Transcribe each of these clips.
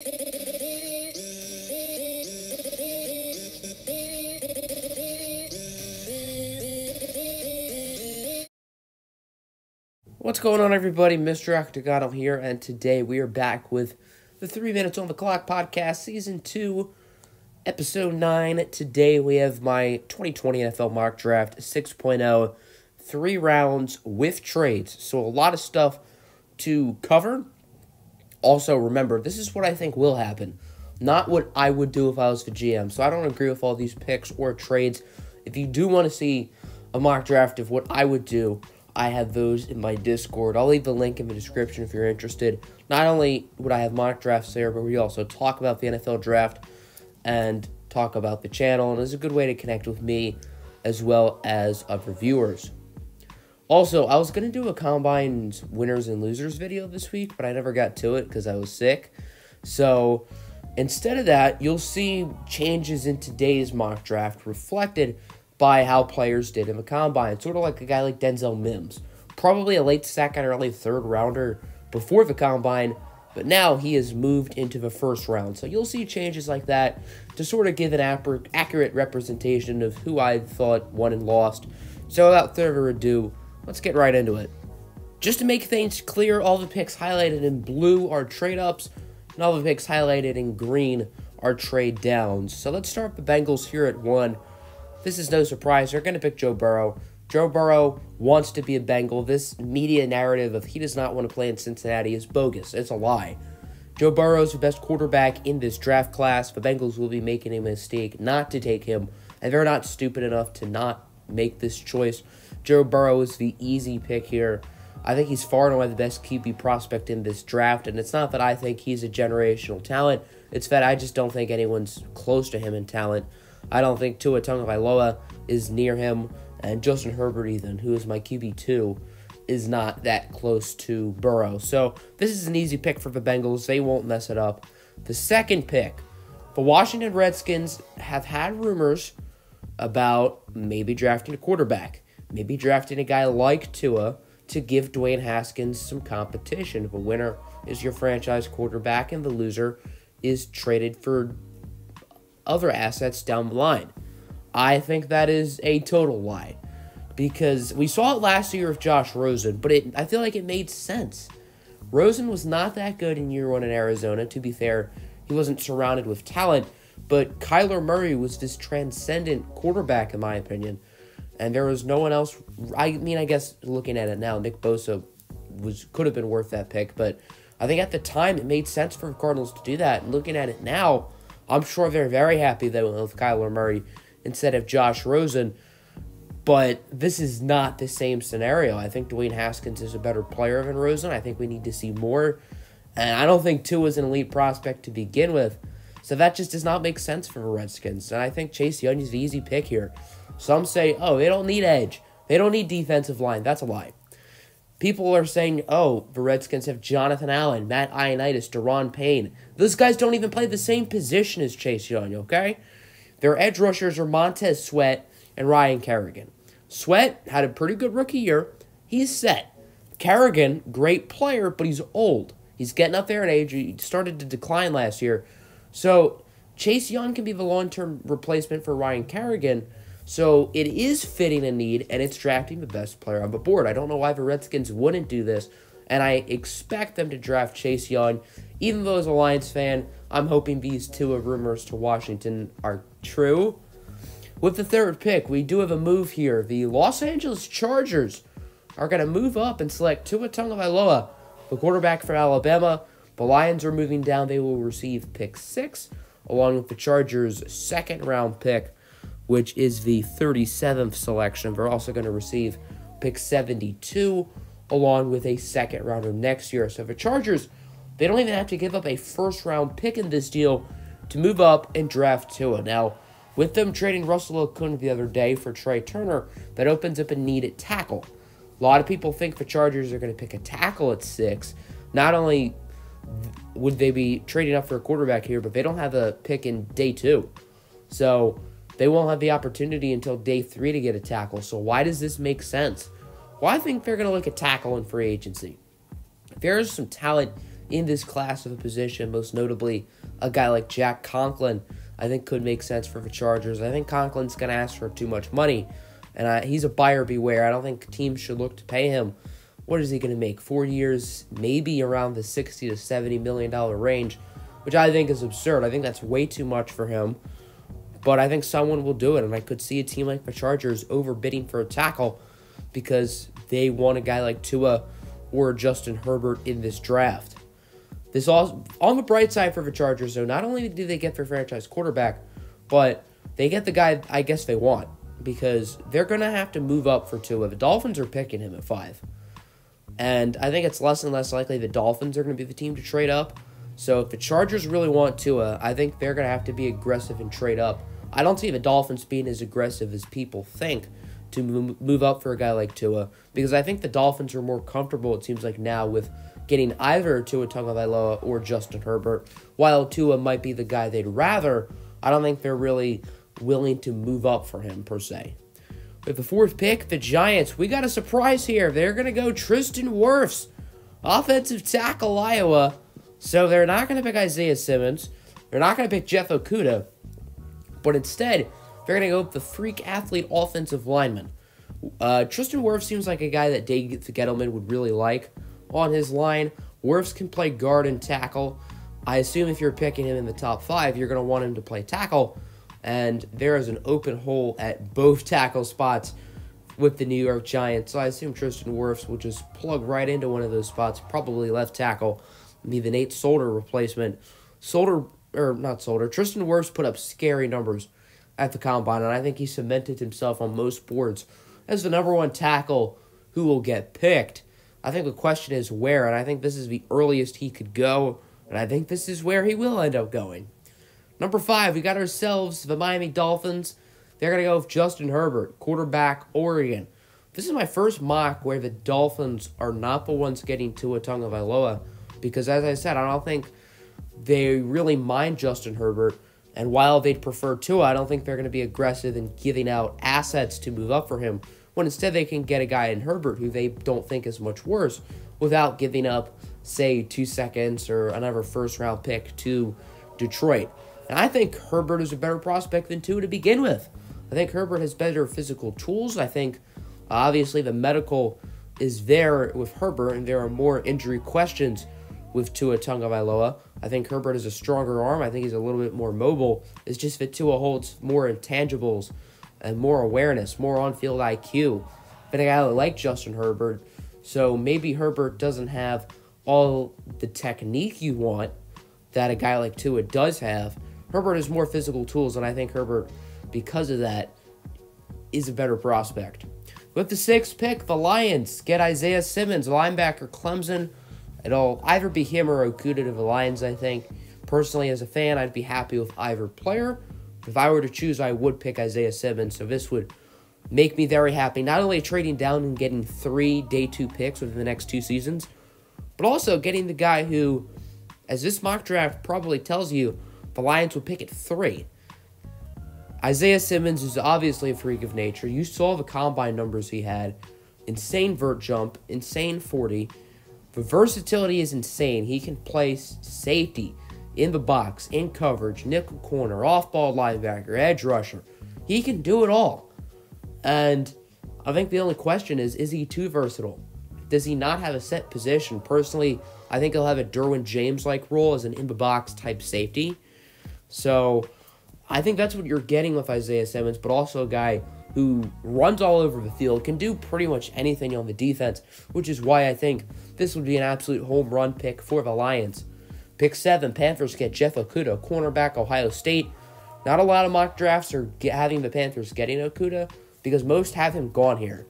What's going on, everybody? Mr. Octagonal here, and today we are back with the Three Minutes on the Clock podcast, Season 2, Episode 9. Today we have my 2020 NFL Mock Draft 6.0, three rounds with trades. So, a lot of stuff to cover. Also, remember, this is what I think will happen, not what I would do if I was the GM. So, I don't agree with all these picks or trades. If you do want to see a mock draft of what I would do, I have those in my Discord. I'll leave the link in the description if you're interested. Not only would I have mock drafts there, but we also talk about the NFL draft and talk about the channel, and it's a good way to connect with me as well as other viewers. Also, I was going to do a combines winners and losers video this week, but I never got to it because I was sick. So instead of that, you'll see changes in today's mock draft reflected by how players did in the combine. Sort of like a guy like Denzel Mims. Probably a late second or early third rounder before the combine, but now he has moved into the first round. So you'll see changes like that to sort of give an accurate representation of who I thought won and lost. So without further ado, let's get right into it. Just to make things clear, all the picks highlighted in blue are trade ups, and all the picks highlighted in green are trade downs. So let's start the Bengals here at one. This is no surprise. They're going to pick Joe Burrow. Joe Burrow wants to be a Bengal. This media narrative of he does not want to play in Cincinnati is bogus. It's a lie. Joe Burrow is the best quarterback in this draft class. The Bengals will be making a mistake not to take him, and they're not stupid enough to not make this choice. Joe Burrow is the easy pick here. I think he's far and away the best QB prospect in this draft, and it's not that I think he's a generational talent. It's that I just don't think anyone's close to him in talent. I don't think Tua Tagovailoa is near him, and Justin Herbert, Ethan, who is my QB two, is not that close to Burrow. So this is an easy pick for the Bengals. They won't mess it up. The second pick, the Washington Redskins have had rumors about maybe drafting a quarterback, maybe drafting a guy like Tua to give Dwayne Haskins some competition. The winner is your franchise quarterback, and the loser is traded for other assets down the line. I think that is a total lie because we saw it last year with Josh Rosen, but it I feel like it made sense. Rosen was not that good in year one in Arizona. To be fair, he wasn't surrounded with talent, but Kyler Murray was this transcendent quarterback, in my opinion. And there was no one else. I mean, I guess looking at it now, Nick Bosa was could have been worth that pick, but I think at the time it made sense for Cardinals to do that. And looking at it now, I'm sure they're very happy went with Kyler Murray instead of Josh Rosen. But this is not the same scenario. I think Dwayne Haskins is a better player than Rosen. I think we need to see more. And I don't think Tua is an elite prospect to begin with. So that just does not make sense for the Redskins. And I think Chase Young is the easy pick here. Some say, oh, they don't need edge. They don't need defensive line. That's a lie. People are saying, oh, the Redskins have Jonathan Allen, Matt Ioannidis, Daron Payne. Those guys don't even play the same position as Chase Young, okay? Their edge rushers are Montez Sweat and Ryan Kerrigan. Sweat had a pretty good rookie year. He's set. Kerrigan, great player, but he's old. He's getting up there in age. He started to decline last year. So Chase Young can be the long term replacement for Ryan Kerrigan. So it is fitting a need, and it's drafting the best player on the board. I don't know why the Redskins wouldn't do this, and I expect them to draft Chase Young. Even though as a Lions fan, I'm hoping these two of rumors to Washington are true. With the third pick, we do have a move here. The Los Angeles Chargers are going to move up and select Tua Tagovailoa, the quarterback for Alabama. The Lions are moving down. They will receive pick six, along with the Chargers' second round pick which is the 37th selection. They're also going to receive pick 72 along with a second rounder next year. So the Chargers, they don't even have to give up a first round pick in this deal to move up and draft Tua. Now, with them trading Russell Okung the other day for Trai Turner, that opens up a need at tackle. A lot of people think the Chargers are going to pick a tackle at six. Not only would they be trading up for a quarterback here, but they don't have a pick in day two. So they won't have the opportunity until day three to get a tackle. So why does this make sense? Well, I think they're going to look at tackle in free agency. There's some talent in this class of a position, most notably a guy like Jack Conklin, I think could make sense for the Chargers. I think Conklin's going to ask for too much money, and I, he's a buyer beware. I don't think teams should look to pay him. What is he going to make? Four years, maybe around the 60 to 70 million dollar range, which I think is absurd. I think that's way too much for him. But I think someone will do it, and I could see a team like the Chargers overbidding for a tackle because they want a guy like Tua or Justin Herbert in this draft. This all on the bright side for the Chargers, though. Not only do they get their franchise quarterback, but they get the guy I guess they want because they're gonna have to move up for Tua. The Dolphins are picking him at five, and I think it's less and less likely the Dolphins are gonna be the team to trade up. So if the Chargers really want Tua, I think they're gonna have to be aggressive and trade up. I don't see the Dolphins being as aggressive as people think to move up for a guy like Tua because I think the Dolphins are more comfortable. It seems like now with getting either Tua Tagovailoa or Justin Herbert. While Tua might be the guy they'd rather, I don't think they're really willing to move up for him per se. With the fourth pick, the Giants, we got a surprise here. They're going to go Tristan Wirfs, offensive tackle Iowa. So they're not going to pick Isaiah Simmons. They're not going to pick Jeff Okudah. But instead, they're going to go with the freak athlete offensive lineman. Uh, Tristan Wirfs seems like a guy that Dave Gettleman would really like on his line. Wirfs can play guard and tackle. I assume if you're picking him in the top five, you're going to want him to play tackle. And there is an open hole at both tackle spots with the New York Giants. So I assume Tristan Wirfs will just plug right into one of those spots, probably left tackle, be the Nate Solder replacement. Solder, or not Solder, Tristan Wirfs put up scary numbers at the combine, and I think he cemented himself on most boards as the number one tackle who will get picked. I think the question is where, and I think this is the earliest he could go, and I think this is where he will end up going. Number five, we got ourselves the Miami Dolphins. They're going to go with Justin Herbert, quarterback, Oregon. This is my first mock where the Dolphins are not the ones getting Tua Tagovailoa, because as I said, I don't think they really mind Justin Herbert. And while they'd prefer Tua, I don't think they're going to be aggressive in giving out assets to move up for him when instead they can get a guy in Herbert who they don't think is much worse without giving up, say, two seconds or another first round pick to Detroit. And I think Herbert is a better prospect than Tua to begin with. I think Herbert has better physical tools. I think obviously the medical is there with Herbert, and there are more injury questions with Tua Tagovailoa. I think Herbert has a stronger arm. I think he's a little bit more mobile. It's just that Tua holds more intangibles and more awareness, more on field IQ than a guy like Justin Herbert. So maybe Herbert doesn't have all the technique you want that a guy like Tua does have. Herbert has more physical tools, and I think Herbert, because of that, is a better prospect. With the sixth pick, the Lions get Isaiah Simmons, linebacker Clemson. It'll either be him or Okudah to the Lions, I think. Personally, as a fan, I'd be happy with either player. If I were to choose, I would pick Isaiah Simmons. So this would make me very happy. Not only trading down and getting three day two picks within the next two seasons, but also getting the guy who, as this mock draft probably tells you, the Lions will pick at three. Isaiah Simmons is obviously a freak of nature. You saw the combine numbers he had. Insane vert jump, insane 40. Versatility is insane. He can play safety, in the box, in coverage, nickel corner, off ball linebacker, edge rusher. He can do it all. And I think the only question is is he too versatile? Does he not have a set position? Personally, I think he'll have a Derwin James like role as an in the box type safety. So I think that's what you're getting with Isaiah Simmons, but also a guy who runs all over the field, can do pretty much anything on the defense, which is why I think this would be an absolute home run pick for the Lions. Pick seven, Panthers get Jeff Okudah, cornerback, Ohio State. Not a lot of mock drafts are get, having the Panthers getting Okudah because most have him gone here.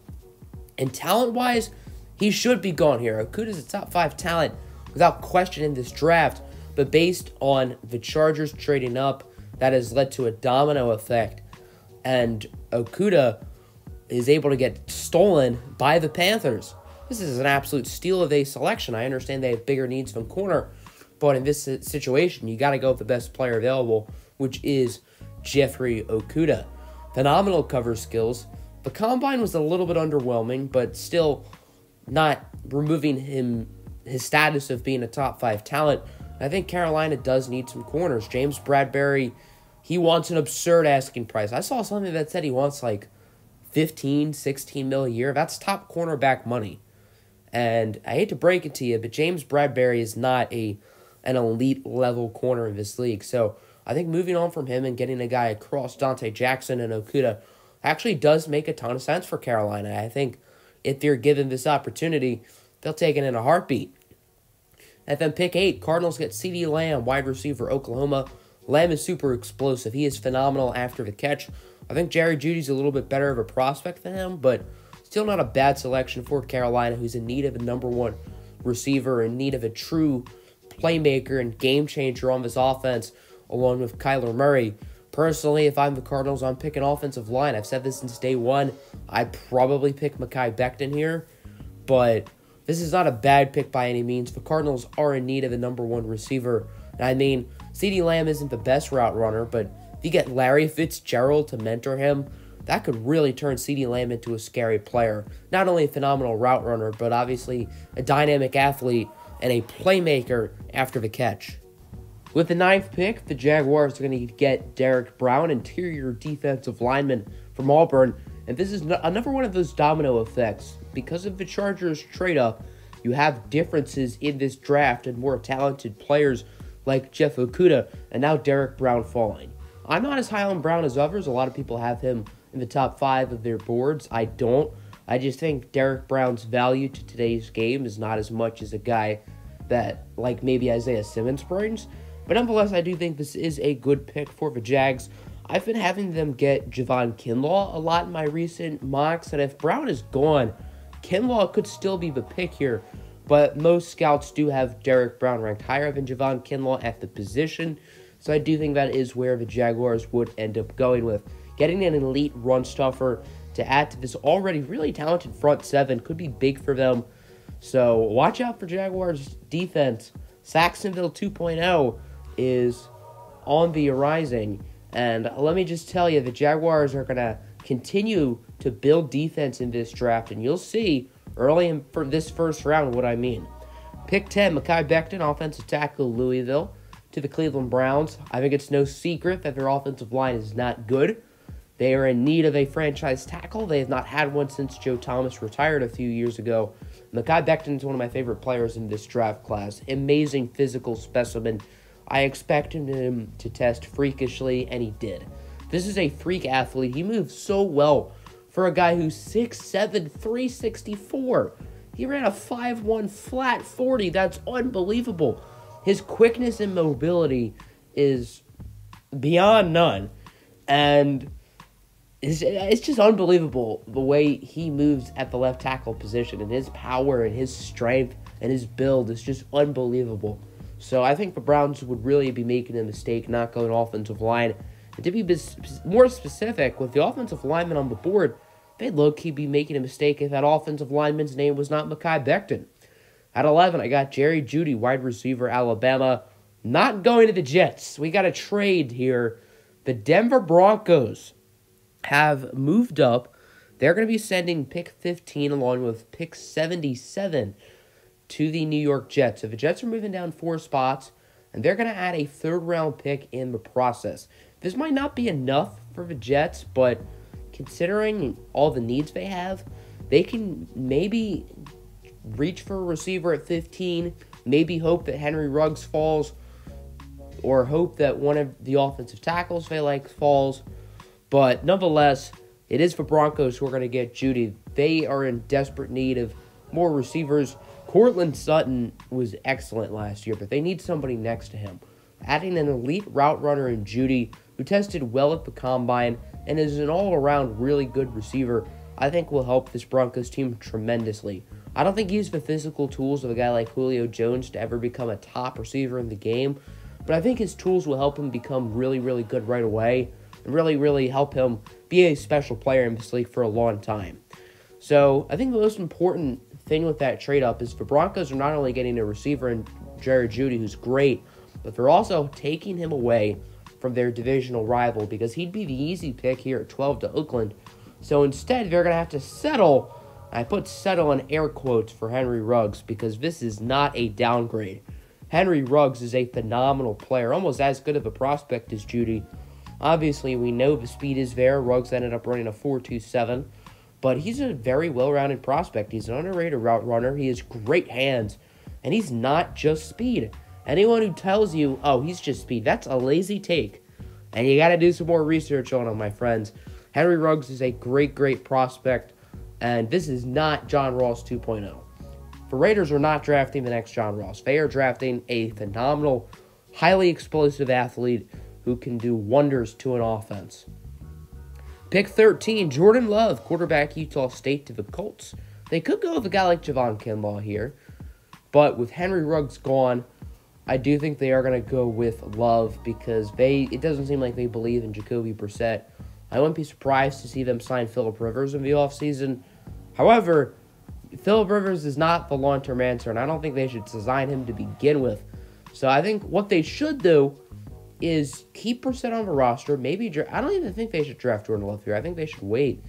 And talent wise, he should be gone here. Okudah is a top five talent without question in this draft, but based on the Chargers trading up, that has led to a domino effect. And Okudah is able to get stolen by the Panthers. This is an absolute steal of a selection. I understand they have bigger needs from corner, but in this situation, you got to go with the best player available, which is Jeffrey Okudah. Phenomenal cover skills. The combine was a little bit underwhelming, but still not removing him his status of being a top five talent. I think Carolina does need some corners. James Bradberry, he wants an absurd asking price. I saw something that said he wants like 15, 16 mil a year. That's top cornerback money. And I hate to break it to you, but James Bradberry is not a an elite level corner in this league. So I think moving on from him and getting a guy across Donte Jackson and Okudah actually does make a ton of sense for Carolina. I think if they're given this opportunity, they'll take it in a heartbeat. At then pick eight, Cardinals get CeeDee Lamb, wide receiver, Oklahoma. Lamb is super explosive. He is phenomenal after the catch. I think Jerry Jeudy's a little bit better of a prospect than him, but still not a bad selection for Carolina, who's in need of a number one receiver, in need of a true playmaker and game changer on this offense, along with Kyler Murray. Personally, if I'm the Cardinals, I'm picking offensive line. I've said this since day one. I probably pick Mekhi Becton here, but this is not a bad pick by any means. The Cardinals are in need of a number one receiver. I mean, CeeDee Lamb isn't the best route runner, but if you get Larry Fitzgerald to mentor him, that could really turn CeeDee Lamb into a scary player. Not only a phenomenal route runner, but obviously a dynamic athlete and a playmaker after the catch. With the ninth pick, the Jaguars are going to get Derrick Brown, interior defensive lineman from Auburn. And this is another one of those domino effects because of the Chargers trade up, you have differences in this draft and more talented players like Jeff Okudah and now Derrick Brown falling. I'm not as high on Brown as others. A lot of people have him in the top five of their boards. I don't. I just think Derrick Brown's value to today's game is not as much as a guy that, like maybe Isaiah Simmons brings. But nonetheless, I do think this is a good pick for the Jags. I've been having them get Javon Kinlaw a lot in my recent mocks, and if Brown is gone, Kinlaw could still be the pick here, but most scouts do have Derrick Brown ranked higher than Javon Kinlaw at the position. So I do think that is where the Jaguars would end up going with. Getting an elite run stuffer to add to this already really talented front seven could be big for them. So watch out for Jaguars defense. Sacksonville 2.0 is on the horizon. And let me just tell you, the Jaguars are going to continue to build defense in this draft, and you'll see early in for this first round what I mean. Pick 10, Mekhi Becton, offensive tackle, Louisville, to the Cleveland Browns. I think it's no secret that their offensive line is not good. They are in need of a franchise tackle. They have not had one since Joe Thomas retired a few years ago. Mekhi Becton is one of my favorite players in this draft class. Amazing physical specimen. I expected him to test freakishly, and he did. This is a freak athlete. He moves so well for a guy who's 6'7, 364. He ran a 5'1 flat 40. That's unbelievable. His quickness and mobility is beyond none. And it's, it's just unbelievable the way he moves at the left tackle position and his power and his strength and his build is just unbelievable. So I think the Browns would really be making a mistake not going offensive line and to be more specific, with the offensive lineman on the board, they'd low key be making a mistake if that offensive lineman's name was not Mekhi Becton. At 11, I got Jerry Jeudy, wide receiver, Alabama, not going to the Jets. We got a trade here. The Denver Broncos have moved up. They're going to be sending pick 15 along with pick 77 to the New York Jets. So the Jets are moving down four spots, and they're going to add a third round pick in the process. This might not be enough for the Jets, but considering all the needs they have, they can maybe reach for a receiver at 15, maybe hope that Henry Ruggs falls, or hope that one of the offensive tackles they like falls. But nonetheless, it is the Broncos who are going to get Jeudy. They are in desperate need of more receivers. Courtland Sutton was excellent last year, but they need somebody next to him. Adding an elite route runner in Jeudy, who tested well at the combine and is an all around really good receiver, I think will help this Broncos team tremendously. I don't think he he's the physical tools of a guy like Julio Jones to ever become a top receiver in the game, but I think his tools will help him become really, really good right away and really, really help him be a special player in this league for a long time. So I think the most important thing with that trade up is the Broncos are not only getting a receiver in Jared Jeudy, who's great, but they're also taking him away from their divisional rival because he'd be the easy pick here at 12 to Oakland. So instead, they're going to have to settle I put settle in air quotes for Henry Ruggs because this is not a downgrade. Henry Ruggs is a phenomenal player, almost as good of a prospect as Jeudy. Obviously, we know the speed is there. Ruggs ended up running a 4.27, but he's a very well rounded prospect. He's an underrated route runner. He has great hands, and he's not just speed. Anyone who tells you, oh, he's just speed, that's a lazy take. And you got to do some more research on him, my friends. Henry Ruggs is a great, great prospect, and this is not John Ross 2.0. The Raiders are not drafting the next John Ross. They are drafting a phenomenal, highly explosive athlete who can do wonders to an offense. Pick 13, Jordan Love, quarterback Utah State to the Colts. They could go with a guy like Javon Kinlaw here, but with Henry Ruggs gone, I do think they are going to go with Love because they it doesn't seem like they believe in Jacoby Brissett. I wouldn't be surprised to see them sign Philip Rivers in the offseason. However, Philip Rivers is not the long term answer, and I don't think they should design him to begin with. So I think what they should do is keep Brissett on the roster. Maybe I don't even think they should draft Jordan Love here. I think they should wait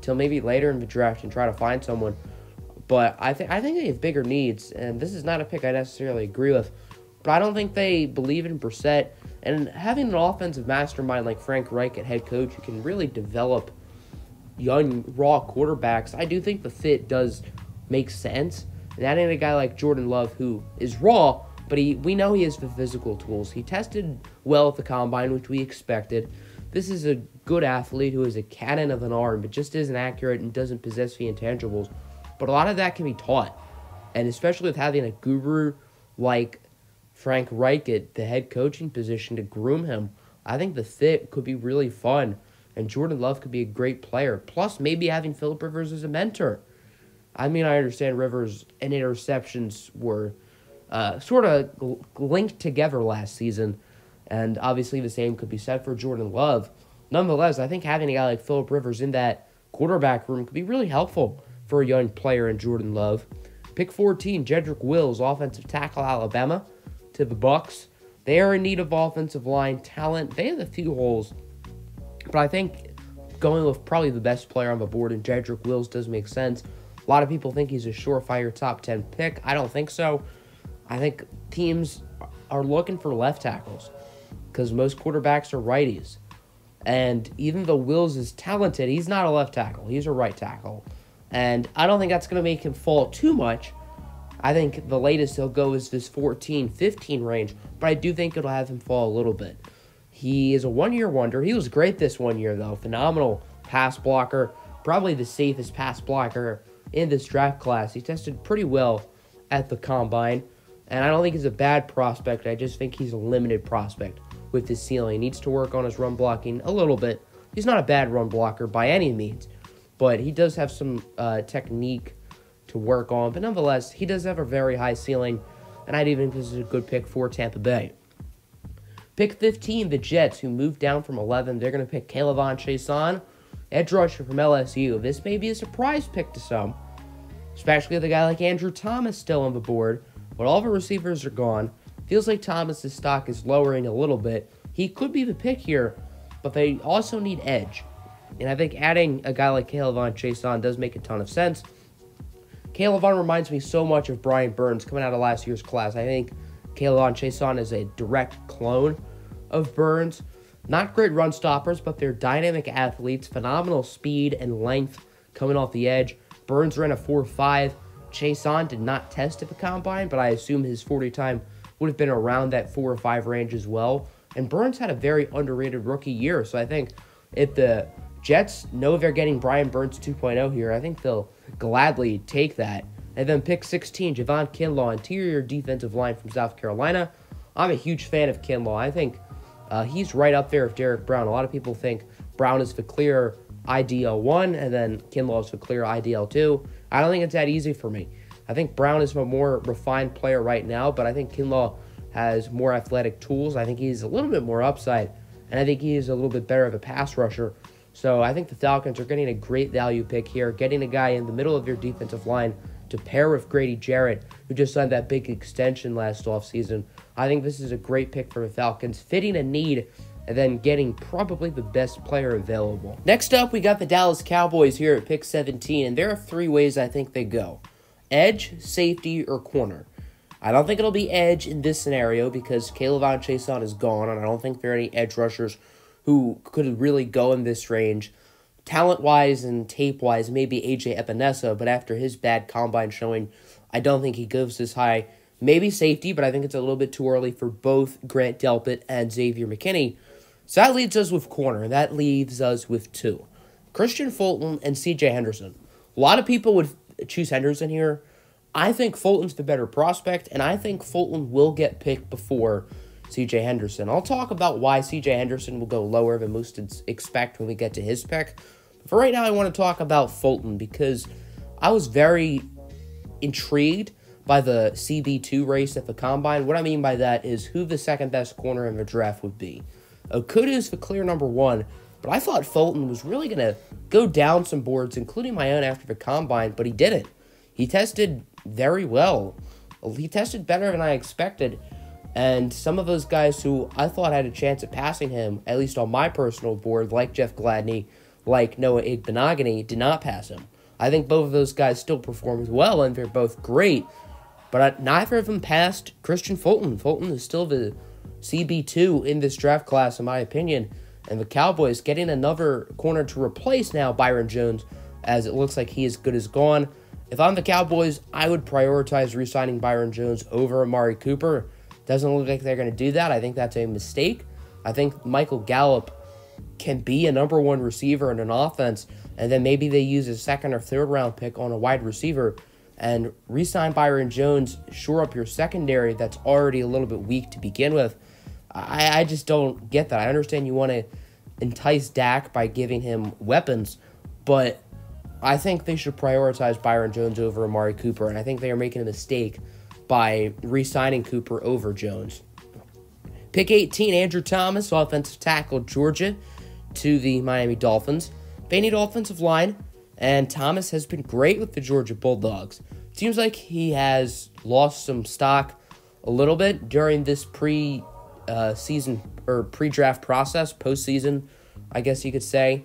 till maybe later in the draft and try to find someone. But I think I think they have bigger needs, and this is not a pick I necessarily agree with. But I don't think they believe in Brissett. And having an offensive mastermind like Frank Reich at head coach who can really develop young, raw quarterbacks, I do think the fit does make sense. And adding a guy like Jordan Love who is raw, but he we know he has the physical tools. He tested well at the combine, which we expected. This is a good athlete who is a cannon of an arm, but just isn't accurate and doesn't possess the intangibles. But a lot of that can be taught. And especially with having a guru like Frank Reich at the head coaching position to groom him. I think the fit could be really fun, and Jordan Love could be a great player. Plus, maybe having Philip Rivers as a mentor. I mean, I understand Rivers and interceptions were uh, sort of linked together last season, and obviously the same could be said for Jordan Love. Nonetheless, I think having a guy like Philip Rivers in that quarterback room could be really helpful for a young player in Jordan Love. Pick 14, Jedrick Wills, offensive tackle, Alabama to the Bucs. They are in need of offensive line talent. They have a few holes, but I think going with probably the best player on the board in Jedrick Wills does make sense. A lot of people think he's a surefire top 10 pick. I don't think so. I think teams are looking for left tackles because most quarterbacks are righties. And even though Wills is talented, he's not a left tackle. He's a right tackle. And I don't think that's going to make him fall too much I think the latest he'll go is this 14, 15 range, but I do think it'll have him fall a little bit. He is a one year wonder. He was great this one year, though. Phenomenal pass blocker, probably the safest pass blocker in this draft class. He tested pretty well at the combine, and I don't think he's a bad prospect. I just think he's a limited prospect with his ceiling. He needs to work on his run blocking a little bit. He's not a bad run blocker by any means, but he does have some uh, technique to work on. But nonetheless, he does have a very high ceiling, and I'd even is a good pick for Tampa Bay. Pick 15, the Jets, who moved down from 11. They're going to pick K'Lavon Chaisson, edge rusher from LSU. This may be a surprise pick to some, especially with a guy like Andrew Thomas still on the board, but all the receivers are gone. Feels like Thomas's stock is lowering a little bit. He could be the pick here, but they also need edge. And I think adding a guy like K'Lavon Chaisson does make a ton of sense. K'Lavon reminds me so much of Brian Burns coming out of last year's class. I think K'Lavon Chaisson is a direct clone of Burns. Not great run stoppers, but they're dynamic athletes, phenomenal speed and length coming off the edge. Burns ran a 4.5. Chaisson did not test at the combine, but I assume his 40 time would have been around that 4 or 5 range as well. And Burns had a very underrated rookie year, so I think if the Jets know they're getting Brian Burns 2.0 here, I think they'll gladly take that. And then pick 16, Javon Kinlaw, interior defensive line from South Carolina. I'm a huge fan of Kinlaw. I think uh, he's right up there with Derrick Brown. A lot of people think Brown is the clear IDL 1 and then Kinlaw is the clear IDL 2. I don't think it's that easy for me. I think Brown is a more refined player right now, but I think Kinlaw has more athletic tools. I think he's a little bit more upside, and I think he's a little bit better of a pass rusher so I think the Falcons are getting a great value pick here, getting a guy in the middle of your defensive line to pair with Grady Jarrett, who just signed that big extension last offseason. I think this is a great pick for the Falcons, fitting a need and then getting probably the best player available. Next up, we got the Dallas Cowboys here at pick 17, and there are three ways I think they go edge, safety, or corner. I don't think it'll be edge in this scenario because K'Lavon Chaisson is gone, and I don't think there are any edge rushers who could really go in this range. Talent wise and tape wise, maybe AJ Epenesa, but after his bad combine showing, I don't think he goes this high. Maybe safety, but I think it's a little bit too early for both Grant Delpit and Xavier McKinney. So that leaves us with corner, and that leaves us with two Kristian Fulton and CJ Henderson. A lot of people would choose Henderson here. I think Fulton's the better prospect, and I think Fulton will get picked before CJ Henderson. I'll talk about why CJ Henderson will go lower than most expect when we get to his pick. But for right now, I want to talk about Fulton because I was very intrigued by the CB2 race at the combine. What I mean by that is who the second best corner in the draft would be. Okudah is the clear number one, but I thought Fulton was really going to go down some boards, including my own after the combine, but he didn't. He tested very well. He tested better than I expected. And some of those guys who I thought had a chance at passing him, at least on my personal board, like Jeff Gladney, like Noah Igbinoghene, did not pass him. I think both of those guys still performed well, and they're both great. But neither of them passed Kristian Fulton. Fulton is still the CB2 in this draft class, in my opinion. And the Cowboys getting another corner to replace now Byron Jones, as it looks like he is good as gone. If I'm the Cowboys, I would prioritize re signing Byron Jones over Amari Cooper. Doesn't look like they're going to do that. I think that's a mistake. I think Michael Gallup can be a number one receiver in an offense, and then maybe they use a second or third round pick on a wide receiver and re sign Byron Jones, shore up your secondary that's already a little bit weak to begin with. I, I just don't get that. I understand you want to entice Dak by giving him weapons, but I think they should prioritize Byron Jones over Amari Cooper, and I think they are making a mistake by re signing Cooper over Jones. Pick 18, Andrew Thomas, offensive tackle, Georgia, to the Miami Dolphins. They need offensive line, and Thomas has been great with the Georgia Bulldogs. Seems like he has lost some stock a little bit during this pre uh, season or pre draft process, postseason, I guess you could say.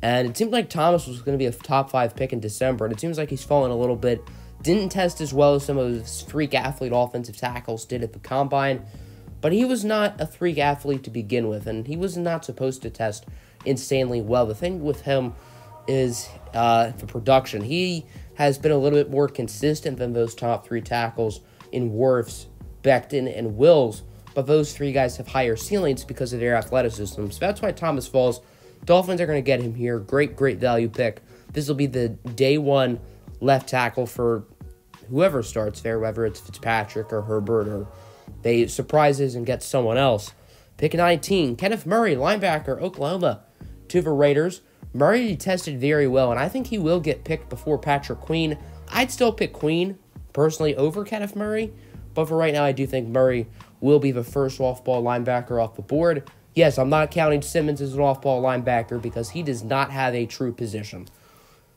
And it seemed like Thomas was going to be a top five pick in December, and it seems like he's fallen a little bit. Didn't test as well as some of his freak athlete offensive tackles did at the combine, but he was not a freak athlete to begin with, and he was not supposed to test insanely well. The thing with him is uh, the production. He has been a little bit more consistent than those top three tackles in Wirfs, Becton, and Wills, but those three guys have higher ceilings because of their athleticism. So that's why Thomas falls Dolphins are going to get him here. Great, great value pick. This will be the day one left tackle for whoever starts there, whether it's Fitzpatrick or Herbert or they surprises and get someone else. Pick 19, Kenneth Murray, linebacker, Oklahoma, to the Raiders. Murray tested very well, and I think he will get picked before Patrick Queen. I'd still pick Queen personally over Kenneth Murray, but for right now, I do think Murray will be the first off ball linebacker off the board. Yes, I'm not counting Simmons as an off ball linebacker because he does not have a true position.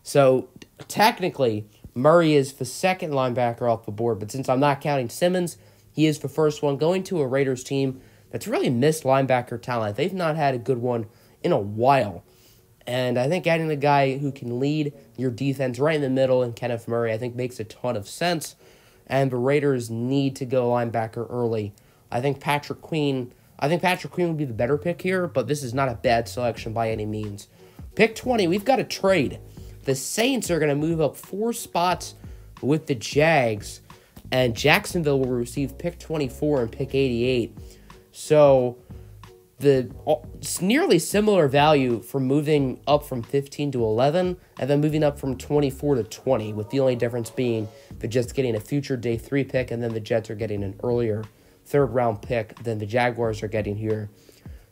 So technically, Murray is the second linebacker off the board, but since I'm not counting Simmons, he is the first one going to a Raiders team that's really missed linebacker talent. They've not had a good one in a while. And I think adding a guy who can lead your defense right in the middle and Kenneth Murray, I think makes a ton of sense. And the Raiders need to go linebacker early. I think Patrick Queen I think Patrick Queen would be the better pick here, but this is not a bad selection by any means. Pick 20, we've got a trade. The Saints are going to move up four spots with the Jags, and Jacksonville will receive pick 24 and pick 88. So the uh, it's nearly similar value for moving up from 15 to 11 and then moving up from 24 to 20 with the only difference being the Jets getting a future day 3 pick and then the Jets are getting an earlier third round pick than the Jaguars are getting here.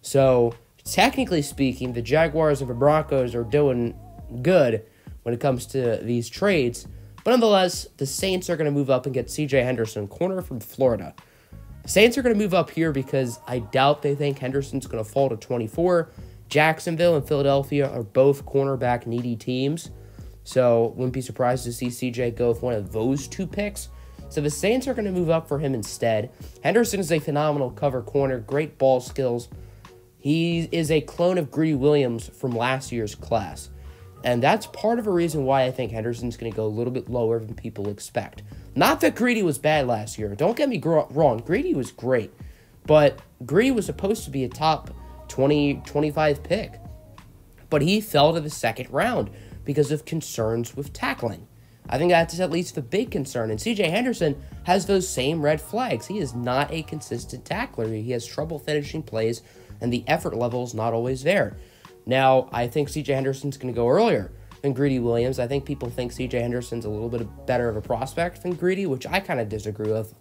So, technically speaking, the Jaguars and the Broncos are doing good when it comes to these trades. But nonetheless, the Saints are going to move up and get CJ Henderson, corner from Florida. The Saints are going to move up here because I doubt they think Henderson's going to fall to 24. Jacksonville and Philadelphia are both cornerback needy teams. So, wouldn't be surprised to see CJ go with one of those two picks. So the Saints are going to move up for him instead. Henderson is a phenomenal cover corner, great ball skills. He is a clone of Greedy Williams from last year's class. And that's part of a reason why I think Henderson's going to go a little bit lower than people expect. Not that Greedy was bad last year. Don't get me wrong. Greedy was great. But Greedy was supposed to be a top 20, 25 pick. But he fell to the second round because of concerns with tackling. I think that's at least the big concern. And CJ Henderson has those same red flags. He is not a consistent tackler. He has trouble finishing plays, and the effort level is not always there. Now, I think CJ Henderson's going to go earlier than Greedy Williams. I think people think CJ Henderson's a little bit better of a prospect than Greedy, which I kind of disagree with.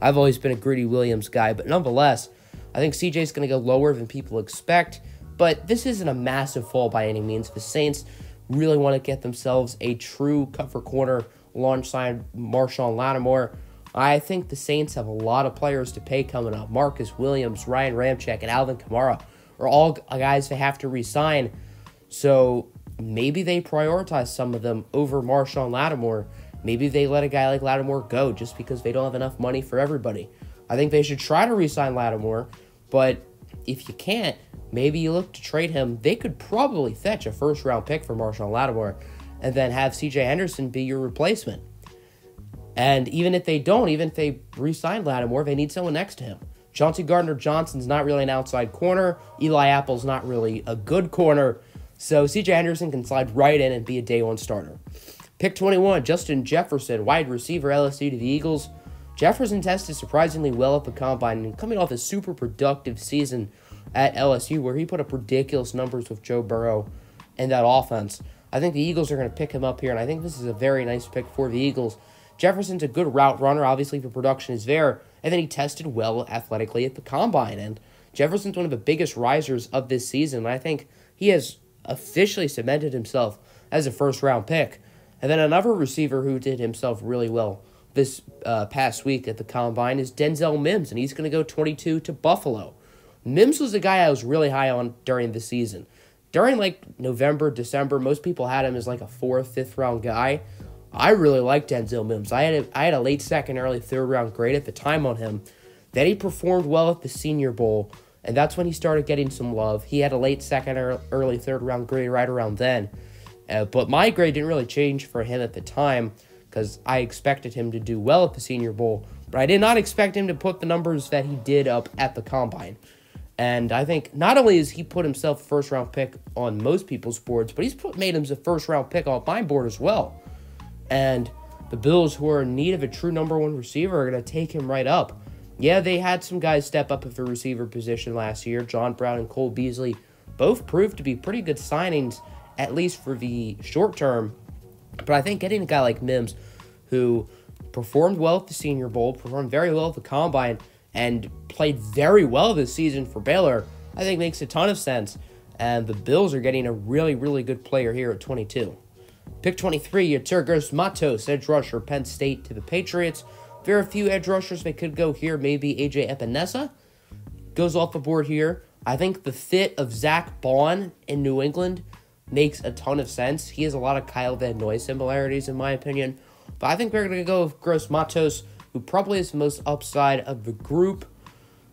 I've always been a Greedy Williams guy, but nonetheless, I think CJ's going to go lower than people expect. But this isn't a massive fall by any means. The Saints really want to get themselves a true cover corner launch side Marshon Lattimore. I think the Saints have a lot of players to pay coming up. Marcus Williams, Ryan Ramczyk, and Alvin Kamara are all guys they have to resign. So maybe they prioritize some of them over Marshon Lattimore. Maybe they let a guy like Lattimore go just because they don't have enough money for everybody. I think they should try to resign Lattimore, but if you can't, maybe you look to trade him. They could probably fetch a first round pick for Marshon Lattimore and then have CJ Henderson be your replacement. And even if they don't, even if they re sign Lattimore, they need someone next to him. Chauncey Gardner Johnson's not really an outside corner. Eli Apple's not really a good corner. So CJ Henderson can slide right in and be a day one starter. Pick 21, Justin Jefferson, wide receiver LSU to the Eagles. Jefferson tested surprisingly well at the combine and coming off a super productive season at LSU where he put up ridiculous numbers with Joe Burrow and that offense. I think the Eagles are going to pick him up here, and I think this is a very nice pick for the Eagles. Jefferson's a good route runner. Obviously, the production is there, and then he tested well athletically at the combine. And Jefferson's one of the biggest risers of this season. And I think he has officially cemented himself as a first round pick. And then another receiver who did himself really well this uh, past week at the combine is Denzel Mims, and he's going to go 22 to Buffalo. Mims was a guy I was really high on during the season. During like November, December, most people had him as like a fourth, fifth round guy. I really liked Denzel Mims. I had a, I had a late second, early third round grade at the time on him. Then he performed well at the Senior Bowl, and that's when he started getting some love. He had a late second or early third round grade right around then. Uh, but my grade didn't really change for him at the time because I expected him to do well at the Senior Bowl, but I did not expect him to put the numbers that he did up at the Combine. And I think not only has he put himself first round pick on most people's boards, but he's put made him a first round pick on my board as well. And the Bills, who are in need of a true number one receiver, are going to take him right up. Yeah, they had some guys step up at the receiver position last year. John Brown and Cole Beasley both proved to be pretty good signings, at least for the short term. But I think getting a guy like Mims, who performed well at the Senior Bowl, performed very well at the Combine, and played very well this season for Baylor, I think makes a ton of sense. And the Bills are getting a really, really good player here at 22. Pick 23, Yetur Gross-Matos, edge rusher, Penn State to the Patriots. There are a few edge rushers that could go here. Maybe AJ Epenesa goes off the board here. I think the fit of Zach Baun in New England makes a ton of sense. He has a lot of Kyle Van Noy similarities, in my opinion. But I think we're going to go with Gross-Matos, who probably is the most upside of the group.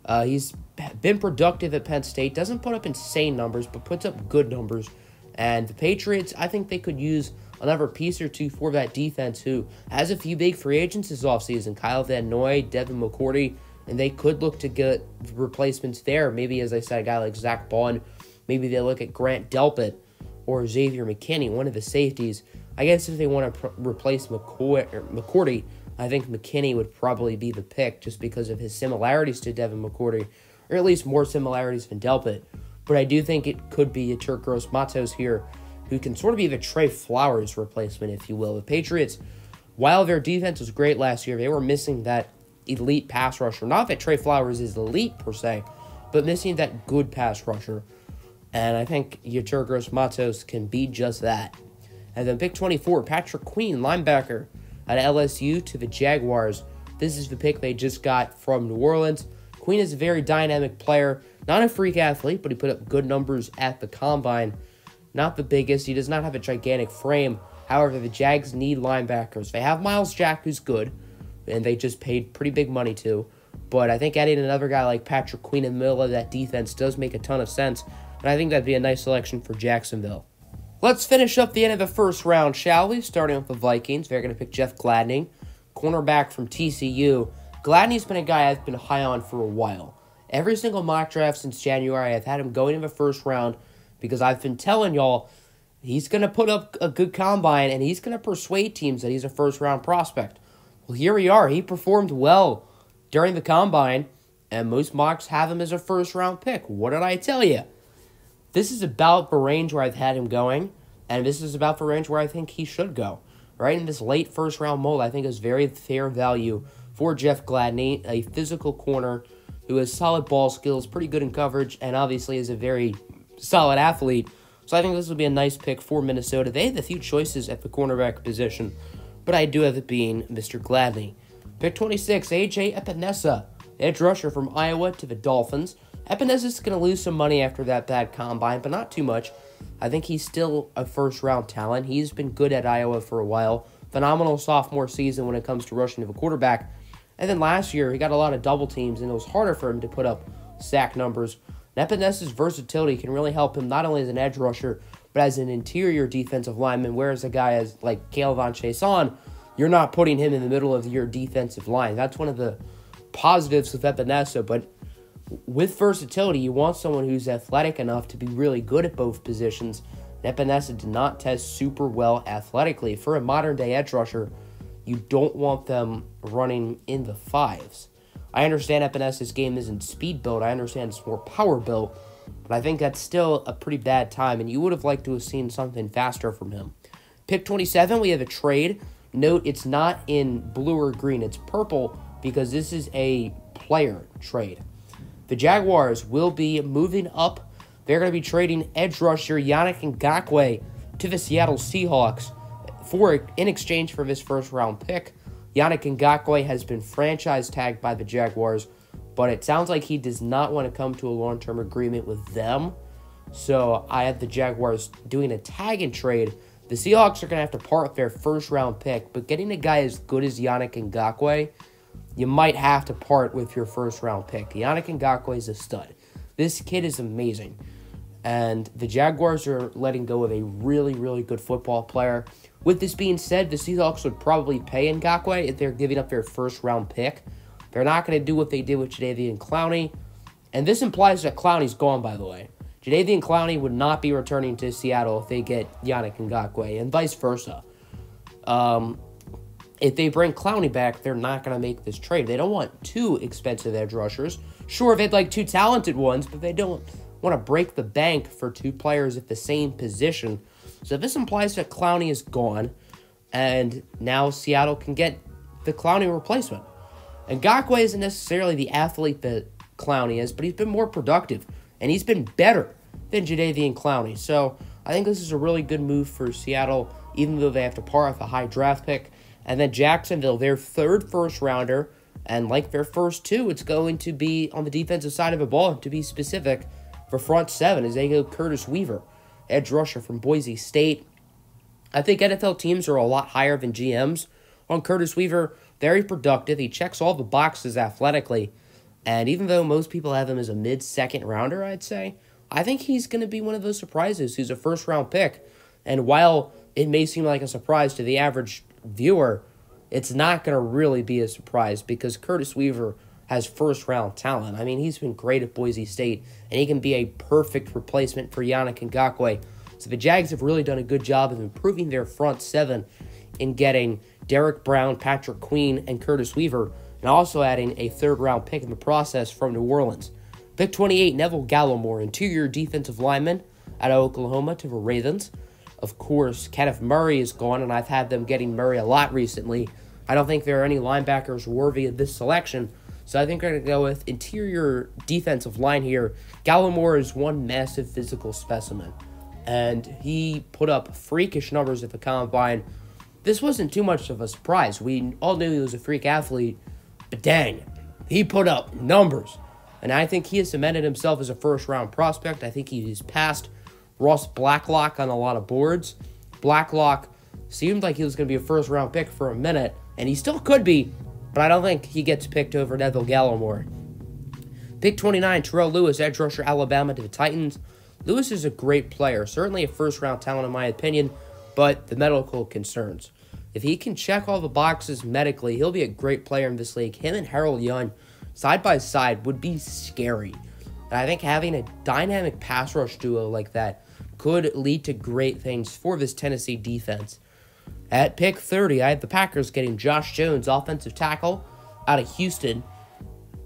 Uh, he's been productive at Penn State. Doesn't put up insane numbers, but puts up good numbers. And the Patriots, I think they could use another piece or two for that defense who has a few big free agents this offseason. Kyle Van Noy, Devin McCourty, and they could look to get replacements there. Maybe, as I said, a guy like Zach Baun. Maybe they look at Grant Delpit or Xavier McKinney, one of the safeties. I guess if they want to pr- replace McCoy- er, McCourty, I think McKinney would probably be the pick just because of his similarities to Devin McCourty, or at least more similarities than Delpit. But I do think it could be Yetur Gross-Matos here, who can sort of be the Trey Flowers replacement, if you will. The Patriots, while their defense was great last year, they were missing that elite pass rusher. Not that Trey Flowers is elite per se, but missing that good pass rusher. And I think Yetur Gross-Matos can be just that. And then pick 24, Patrick Queen, linebacker at LSU to the Jaguars. This is the pick they just got from New Orleans. Queen is a very dynamic player, not a freak athlete, but he put up good numbers at the combine. Not the biggest, he does not have a gigantic frame. However, the Jags need linebackers. They have Myles Jack, who's good, and they just paid pretty big money to. But I think adding another guy like Patrick Queen middle of that defense does make a ton of sense. And I think that'd be a nice selection for Jacksonville. Let's finish up the end of the first round, shall we? Starting with the Vikings. They're going to pick Jeff Gladney, cornerback from TCU. Gladney's been a guy I've been high on for a while. Every single mock draft since January, I've had him going in the first round because I've been telling y'all he's going to put up a good combine and he's going to persuade teams that he's a first round prospect. Well, here we are. He performed well during the combine, and most mocks have him as a first round pick. What did I tell you? This is about the range where I've had him going, and this is about the range where I think he should go. Right in this late first round mold, I think is very fair value for Jeff Gladney, a physical corner who has solid ball skills, pretty good in coverage, and obviously is a very solid athlete. So I think this will be a nice pick for Minnesota. They have a few choices at the cornerback position, but I do have it being Mr. Gladney. Pick 26, AJ Epenesa, edge rusher from Iowa to the Dolphins. Epenesa is going to lose some money after that bad combine, but not too much. I think he's still a first round talent. He's been good at Iowa for a while. Phenomenal sophomore season when it comes to rushing to the quarterback. And then last year, he got a lot of double teams, and it was harder for him to put up sack numbers. Epenesa's versatility can really help him not only as an edge rusher, but as an interior defensive lineman, whereas a guy as like K'Lavon Chaisson, you're not putting him in the middle of your defensive line. That's one of the positives with Epenesa, but with versatility, you want someone who's athletic enough to be really good at both positions. Epenesa did not test super well athletically. For a modern day edge rusher, you don't want them running in the fives. I understand Epenesa's game isn't speed built, I understand it's more power built, but I think that's still a pretty bad time, and you would have liked to have seen something faster from him. Pick 27, we have a trade. Note it's not in blue or green, it's purple because this is a player trade. The Jaguars will be moving up. They're going to be trading edge rusher Yannick Ngakoue to the Seattle Seahawks for in exchange for this first round pick. Yannick Ngakoue has been franchise tagged by the Jaguars, but it sounds like he does not want to come to a long term agreement with them. So I have the Jaguars doing a tag and trade. The Seahawks are going to have to part with their first round pick, but getting a guy as good as Yannick Ngakoue, you might have to part with your first round pick. Yannick Ngakoue is a stud. This kid is amazing. And the Jaguars are letting go of a really, really good football player with this being said, the Seahawks would probably pay Ngakoue if they're giving up their first round pick. They're not going to do what they did with Jadeveon Clowney. And this implies that Clowney's gone, by the way. Jadeveon Clowney would not be returning to Seattle if they get Yannick Ngakoue, and vice versa. Um, if they bring Clowney back, they're not going to make this trade. They don't want two expensive edge rushers. Sure, they'd like two talented ones, but they don't want to break the bank for two players at the same position so this implies that Clowney is gone, and now Seattle can get the Clowney replacement. And Ngakoue isn't necessarily the athlete that Clowney is, but he's been more productive, and he's been better than Jadeveon Clowney. So I think this is a really good move for Seattle, even though they have to par with a high draft pick. And then Jacksonville, their third first rounder, and like their first two, it's going to be on the defensive side of the ball, to be specific, for front seven, as they go Curtis Weaver edge rusher from Boise State. I think NFL teams are a lot higher than GMs on Curtis Weaver. Very productive. He checks all the boxes athletically. And even though most people have him as a mid second rounder, I'd say, I think he's going to be one of those surprises who's a first round pick. And while it may seem like a surprise to the average viewer, it's not going to really be a surprise because Curtis Weaver has first round talent. I mean, he's been great at Boise State, and he can be a perfect replacement for Yannick Ngakoue. So the Jags have really done a good job of improving their front seven in getting Derrick Brown, Patrick Queen, and Curtis Weaver, and also adding a third round pick in the process from New Orleans. Pick 28, Neville Gallimore, interior defensive lineman out of Oklahoma to the Ravens. Of course, Kenneth Murray is gone, and I've had them getting Murray a lot recently. I don't think there are any linebackers worthy of this selection, so I think we're going to go with interior defensive line here. Gallimore is one massive physical specimen, and he put up freakish numbers at the combine. This wasn't too much of a surprise. We all knew he was a freak athlete, but dang, he put up numbers. And I think he has cemented himself as a first round prospect. I think he's passed Ross Blacklock on a lot of boards. Blacklock seemed like he was going to be a first round pick for a minute, and he still could be, but I don't think he gets picked over Neville Gallimore. Pick 29, Terrell Lewis, edge rusher, Alabama to the Titans. Lewis is a great player, certainly a first round talent in my opinion, but the medical concerns. If he can check all the boxes medically, he'll be a great player in this league. Him and Harold Young, side by side, would be scary. And I think having a dynamic pass rush duo like that could lead to great things for this Tennessee defense. At pick 30, I have the Packers getting Josh Jones, offensive tackle, out of Houston.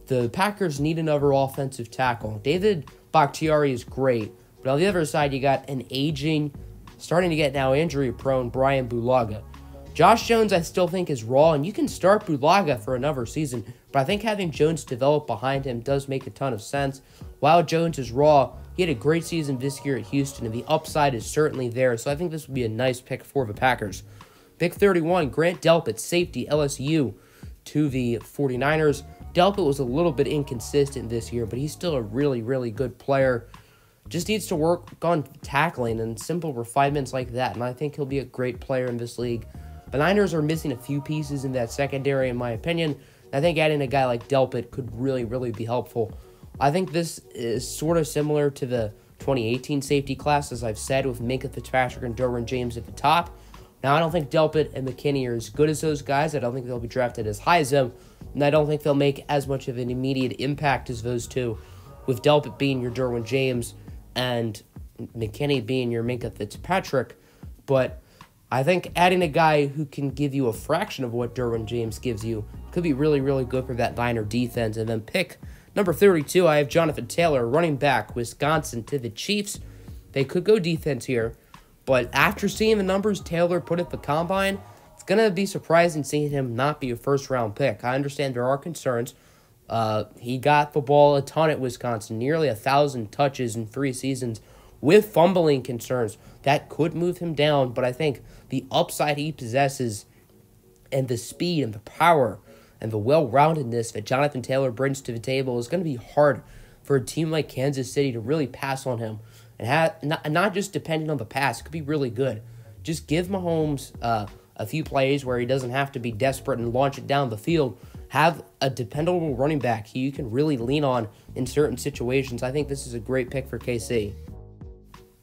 The Packers need another offensive tackle. David Bakhtiari is great, but on the other side, you got an aging, starting to get now injury prone Brian Bulaga. Josh Jones, I still think, is raw, and you can start Bulaga for another season, but I think having Jones develop behind him does make a ton of sense. While Jones is raw, he had a great season this year at Houston, and the upside is certainly there, so I think this would be a nice pick for the Packers. Pick 31, Grant Delpit, safety, LSU, to the 49ers. Delpit was a little bit inconsistent this year, but he's still a really, really good player. Just needs to work on tackling and simple refinements like that, and I think he'll be a great player in this league. The Niners are missing a few pieces in that secondary, in my opinion. I think adding a guy like Delpit could really, really be helpful. I think this is sort of similar to the 2018 safety class, as I've said, with Minkah Fitzpatrick and Derwin James at the top. Now, I don't think Delpit and McKinney are as good as those guys. I don't think they'll be drafted as high as them, and I don't think they'll make as much of an immediate impact as those two, with Delpit being your Derwin James and McKinney being your Minkah Fitzpatrick. But I think adding a guy who can give you a fraction of what Derwin James gives you could be really, really good for that Niner defense. And then pick number 32, I have Jonathan Taylor, running back, Wisconsin to the Chiefs. They could go defense here, but after seeing the numbers Taylor put at the combine, it's going to be surprising seeing him not be a first round pick. I understand there are concerns. Uh, he got the ball a ton at Wisconsin, nearly a thousand touches in three seasons with fumbling concerns. That could move him down, but I think the upside he possesses and the speed and the power and the well roundedness that Jonathan Taylor brings to the table is going to be hard for a team like Kansas City to really pass on him. And not, not just depending on the pass, it could be really good. Just give Mahomes uh, a few plays where he doesn't have to be desperate and launch it down the field. Have a dependable running back who you can really lean on in certain situations. I think this is a great pick for KC.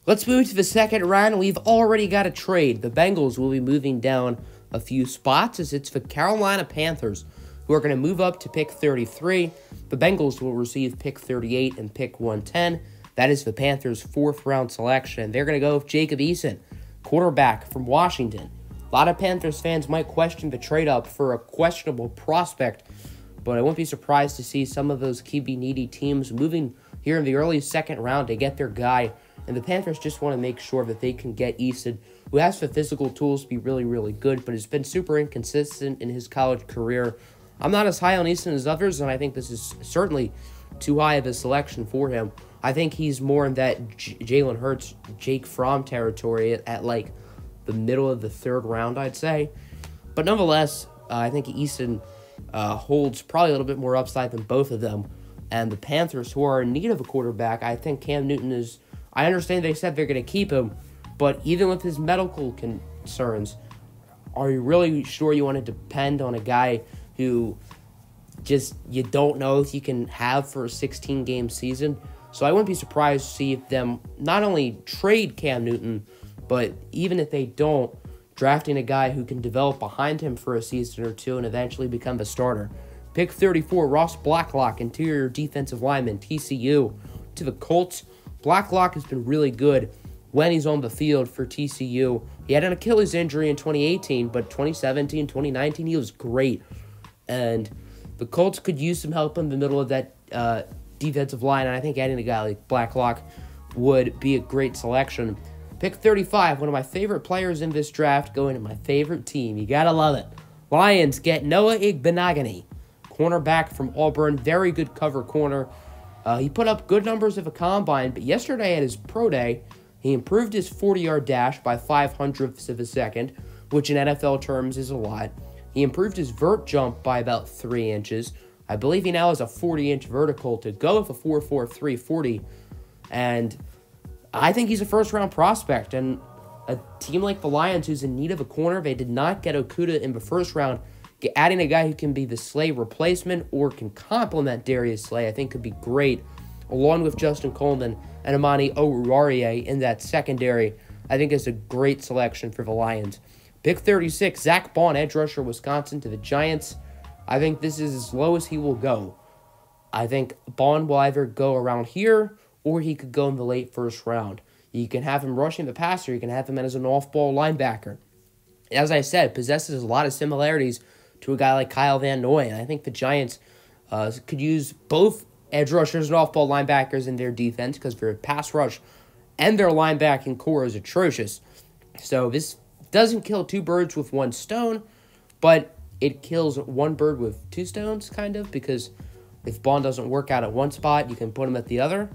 Let's move to the second round. We've already got a trade. The Bengals will be moving down a few spots as it's the Carolina Panthers who are going to move up to pick 33. The Bengals will receive pick 38 and pick 110. That is the Panthers' fourth round selection. They're going to go with Jacob Eason, quarterback from Washington. A lot of Panthers fans might question the trade up for a questionable prospect, but I wouldn't be surprised to see some of those QB needy teams moving here in the early second round to get their guy and the Panthers just want to make sure that they can get Eason, who has the physical tools to be really, really good, but has been super inconsistent in his college career. I'm not as high on Eason as others, and I think this is certainly too high of a selection for him. I think he's more in that J- Jalen Hurts, Jake Fromm territory at, like the middle of the third round, I'd say. But nonetheless, uh, I think Easton uh, holds probably a little bit more upside than both of them. And the Panthers, who are in need of a quarterback, I think Cam Newton is I understand they said they're going to keep him, but even with his medical concerns, are you really sure you want to depend on a guy who just you don't know if you can have for a 16 game season? So I wouldn't be surprised to see them not only trade Cam Newton, but even if they don't, drafting a guy who can develop behind him for a season or two and eventually become the starter. Pick 34, Ross Blacklock, interior defensive lineman, TCU, to the Colts. Blacklock has been really good when he's on the field for TCU. He had an Achilles injury in 2018, but 2017, 2019, he was great. And the Colts could use some help in the middle of that uh, defensive line, and I think adding a guy like Blacklock would be a great selection. Pick 35, one of my favorite players in this draft, going to my favorite team. You gotta love it. Lions get Noah Igbinoghene, cornerback from Auburn, very good cover corner. Uh, he put up good numbers of a combine, but yesterday at his pro day, he improved his 40 yard dash by 5 hundredths of a second, which in NFL terms is a lot. He improved his vert jump by about 3 inches. I believe he now has a 40 inch vertical to go with a 4.43 40. And I think he's a first round prospect. And a team like the Lions, who's in need of a corner, they did not get Okudah in the first round. adding a guy who can be the Slay replacement or can complement Darius Slay, I think could be great, along with Justin Coleman and Amani Oruwariye in that secondary. I think is a great selection for the Lions. Pick 36, Zach Baun, edge rusher, Wisconsin to the Giants. I think this is as low as he will go. I think Baun will either go around here or he could go in the late first round. You can have him rushing the passer, you can have him as an off ball linebacker. As I said, possesses a lot of similarities to a guy like Kyle Van Noy. And I think the Giants uh, could use both edge rushers and off ball linebackers in their defense because their pass rush and their linebacking core is atrocious. So this doesn't kill two birds with one stone, but it kills one bird with two stones, kind of, because if Baun doesn't work out at one spot, you can put him at the other.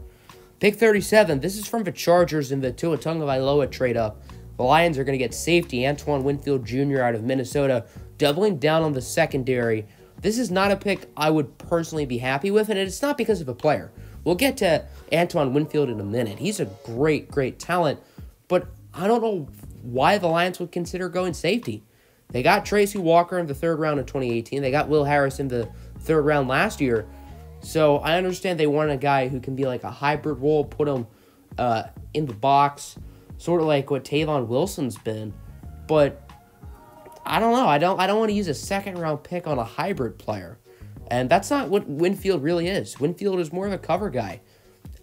Pick 37. This is from the Chargers in the Tua Tagovailoa trade up. The Lions are going to get safety Antoine Winfield Jr. out of Minnesota, doubling down on the secondary. This is not a pick I would personally be happy with, and it's not because of a player. We'll get to Antoine Winfield in a minute. He's a great, great talent, but I don't know why the Lions would consider going safety. They got Tracy Walker in the third round of 2018. They got Will Harris in the third round last year. So I understand they want a guy who can be like a hybrid role, put him uh, in the box, sort of like what Tavon Wilson's been. But I don't know. I don't. I don't want to use a second round pick on a hybrid player, and that's not what Winfield really is. Winfield is more of a cover guy,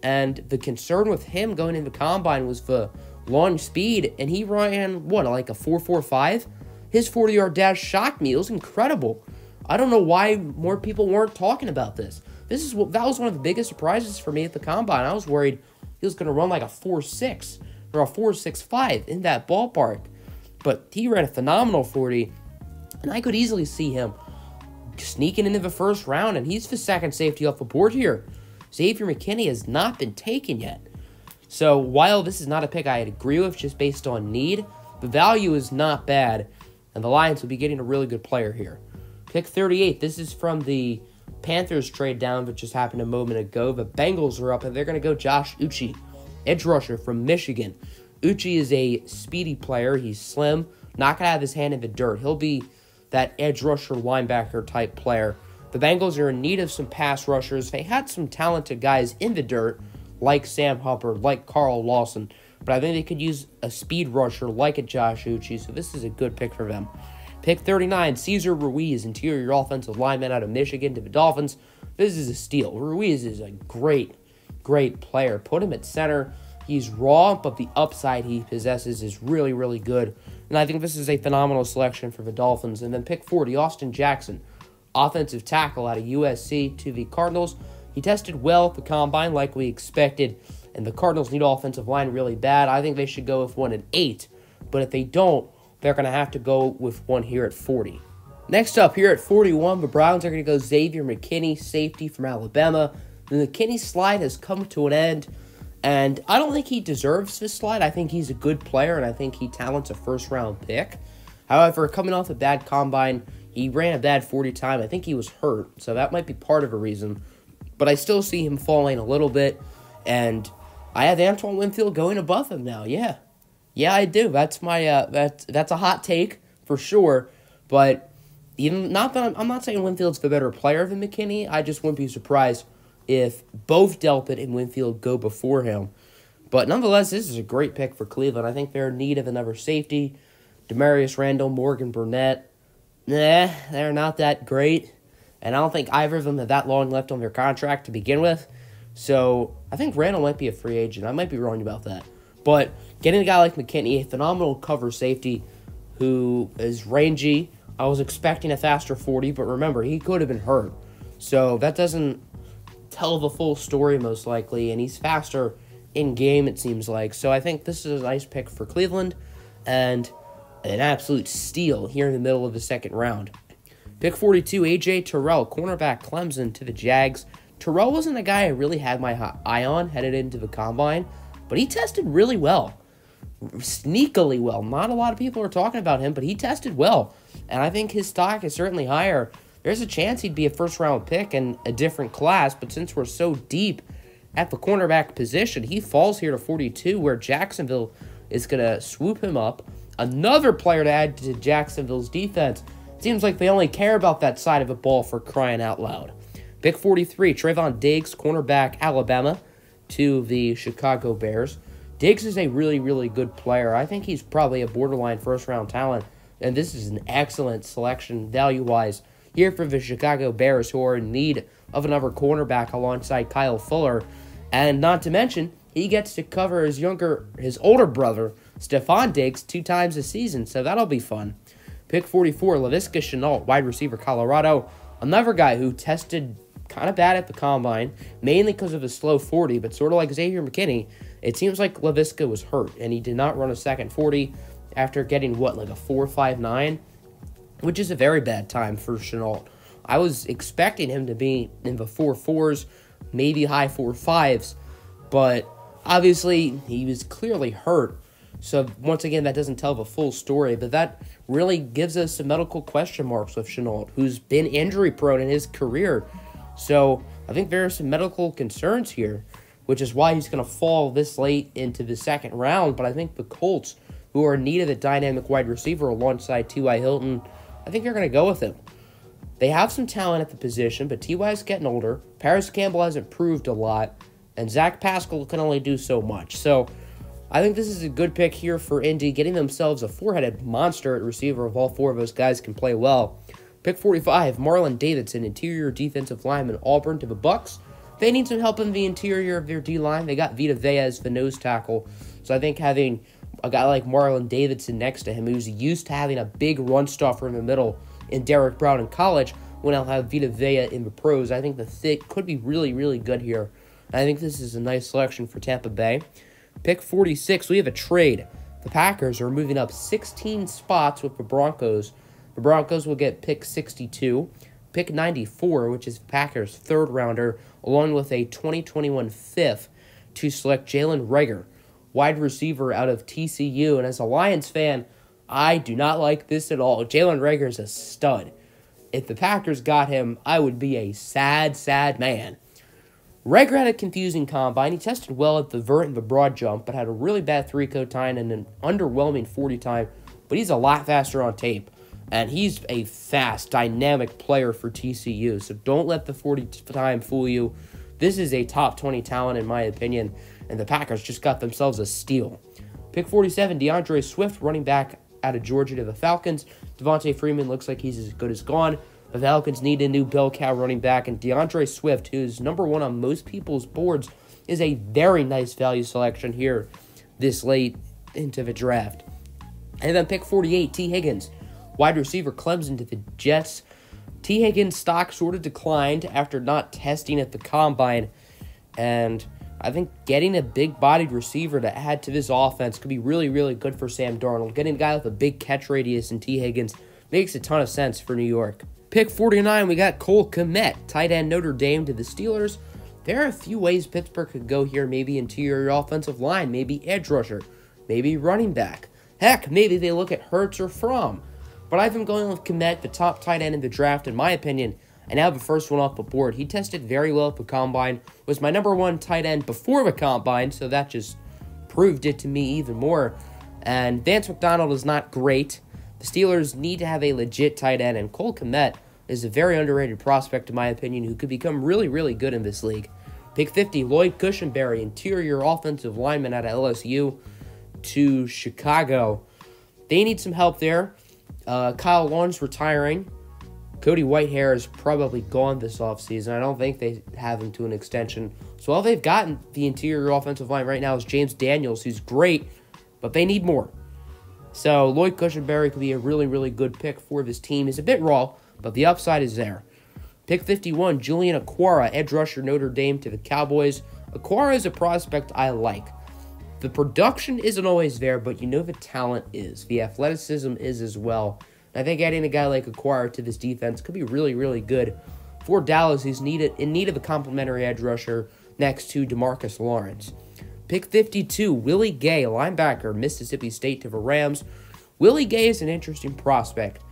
and the concern with him going into combine was the long speed, and he ran what like a four four five. His forty yard dash shocked me. It was incredible. I don't know why more people weren't talking about this. This is what that was one of the biggest surprises for me at the combine. I was worried he was going to run like a four six or a four six five in that ballpark, but he ran a phenomenal forty, and I could easily see him sneaking into the first round, and he's the second safety off the board here. Xavier McKinney has not been taken yet. So while this is not a pick I'd agree with just based on need, the value is not bad, and the Lions will be getting a really good player here. Pick 38. This is from the Panthers trade down, which just happened a moment ago. The Bengals are up, and they're going to go Josh Uche, edge rusher from Michigan. Uche is a speedy player. He's slim, not going to have his hand in the dirt. He'll be that edge rusher linebacker type player. The Bengals are in need of some pass rushers. They had some talented guys in the dirt, like Sam Hubbard, like Carl Lawson, but I think they could use a speed rusher like a Josh Uche, so this is a good pick for them. Pick 39, Cesar Ruiz, interior offensive lineman out of Michigan to the Dolphins. This is a steal. Ruiz is a great, great player. Put him at center. He's raw, but the upside he possesses is really, really good. And I think this is a phenomenal selection for the Dolphins. And then pick 40, Austin Jackson, offensive tackle out of USC to the Cardinals. He tested well at the combine, like we expected, and the Cardinals need offensive line really bad. I think they should go with one at eight, but if they don't, they're going to have to go with one here at 40. Next up, here at 41, the Browns are going to go Xavier McKinney, safety from Alabama. The McKinney slide has come to an end, and I don't think he deserves this slide. I think he's a good player, and I think he talents a first round pick. However, coming off a bad combine, he ran a bad 40 time. I think he was hurt, so that might be part of a reason. But I still see him falling a little bit, and I have Antoine Winfield going above him now. Yeah, yeah, I do. That's my uh, that's that's a hot take for sure. But even not that I'm, I'm not saying Winfield's the better player than McKinney. I just wouldn't be surprised if both Delpit and Winfield go before him. But nonetheless, this is a great pick for Cleveland. I think they're in need of another safety. Damarious Randall, Morgan Burnett. Nah, they're not that great. And I don't think either of them have that long left on their contract to begin with. So I think Randall might be a free agent. I might be wrong about that. But getting a guy like McKinney, a phenomenal cover safety who is rangy. I was expecting a faster 40, but remember, he could have been hurt. So that doesn't tell the full story, most likely. And he's faster in game, it seems like. So I think this is a nice pick for Cleveland and an absolute steal here in the middle of the second round. Pick 42, AJ Terrell, cornerback Clemson to the Jags. Terrell wasn't a guy I really had my eye on headed into the combine, but he tested really well. Sneakily well. Not a lot of people are talking about him, but he tested well. And I think his stock is certainly higher. There's a chance he'd be a first round pick in a different class, but since we're so deep at the cornerback position, he falls here to 42, where Jacksonville is going to swoop him up. Another player to add to Jacksonville's defense, Seems like they only care about that side of the ball for crying out loud. Pick 43, Trevon Diggs, cornerback, Alabama, to the Chicago Bears. Diggs is a really, really good player. I think he's probably a borderline first round talent, and this is an excellent selection value wise here for the Chicago Bears, who are in need of another cornerback alongside Kyle Fuller. And not to mention, he gets to cover his younger, his older brother, Stefon Diggs, two times a season, so that'll be fun. Pick 44, Laviska Shenault, wide receiver, Colorado. Another guy who tested kind of bad at the combine, mainly because of his slow 40, but sort of like Xavier McKinney, it seems like Laviska was hurt, and he did not run a second 40 after getting, what, like a 4.59, which is a very bad time for Shenault. I was expecting him to be in the 4.4s, maybe high 4.5s, but obviously he was clearly hurt. So once again, that doesn't tell the full story, but that really gives us some medical question marks with Shenault, who's been injury prone in his career. So I think there are some medical concerns here, which is why he's going to fall this late into the second round. But I think the Colts, who are in need of a dynamic wide receiver alongside T.Y. Hilton, I think they're going to go with him. They have some talent at the position, but T.Y. is getting older. Parris Campbell has improved a lot, and Zach Pascal can only do so much. So I think this is a good pick here for Indy, getting themselves a four headed monster at receiver if all four of those guys can play well. Pick 45, Marlon Davidson, interior defensive lineman, Auburn to the Bucs. They need some help in the interior of their D line. They got Vita Vea as the nose tackle. So I think having a guy like Marlon Davidson next to him, who's used to having a big run stuffer in the middle in Derrick Brown in college, when I'll have Vita Vea in the pros, I think the fit could be really, really good here. I think this is a nice selection for Tampa Bay. Pick 46, we have a trade. The Packers are moving up 16 spots with the Broncos the Broncos will get pick 62, pick 94, which is Packers' third rounder, along with a 2021 fifth to select Jalen Reagor, wide receiver out of TCU. And as a Lions fan, I do not like this at all. Jalen Reagor is a stud. If the Packers got him, I would be a sad, sad man. Reagor had a confusing combine. He tested well at the vert and the broad jump, but had a really bad three cone time and an underwhelming 40 time. But he's a lot faster on tape. And he's a fast, dynamic player for TCU. So don't let the 40 time fool you. This is a top 20 talent, in my opinion. And the Packers just got themselves a steal. Pick 47, DeAndre Swift, running back out of Georgia to the Falcons. Devonta Freeman looks like he's as good as gone. The Falcons need a new bell cow running back, and DeAndre Swift, who's number one on most people's boards, is a very nice value selection here this late into the draft. And then pick 48, T. Higgins, Wide receiver Clemson to the Jets. T. Higgins' stock sort of declined after not testing at the combine. And I think getting a big bodied receiver to add to this offense could be really, really good for Sam Darnold. Getting a guy with a big catch radius in T. Higgins makes a ton of sense for New York. Pick 49, we got Cole Kmet, tight end Notre Dame to the Steelers. There are a few ways Pittsburgh could go here. Maybe interior offensive line, maybe edge rusher, maybe running back. Heck, maybe they look at Hurts or Fromm. But I've been going with Kmet, the top tight end in the draft, in my opinion, and now the first one off the board. He tested very well at the combine, was my number one tight end before the combine, so that just proved it to me even more. And Vance McDonald is not great. The Steelers need to have a legit tight end, and Cole Kmet is a very underrated prospect, in my opinion, who could become really, really good in this league. Pick 50, Lloyd Cushenberry, interior offensive lineman out of LSU to Chicago. They need some help there. Uh, Kyle Long's retiring. Cody Whitehair is probably gone this offseason. I don't think they have him to an extension. So all they've gotten the interior offensive line right now is James Daniels, who's great, but they need more. So Lloyd Cushenberry could be a really, really good pick for this team. He's a bit raw, but the upside is there. Pick 51, Julian Okwara, edge rusher Notre Dame to the Cowboys. Aquara is a prospect I like. The production isn't always there, but you know the talent is. The athleticism is as well. I think adding a guy like Okwara to this defense could be really, really good for Dallas, who's needed in need of a complimentary edge rusher next to Demarcus Lawrence. Pick 52, Willie Gay, linebacker, Mississippi State to the Rams. Willie Gay is an interesting prospect.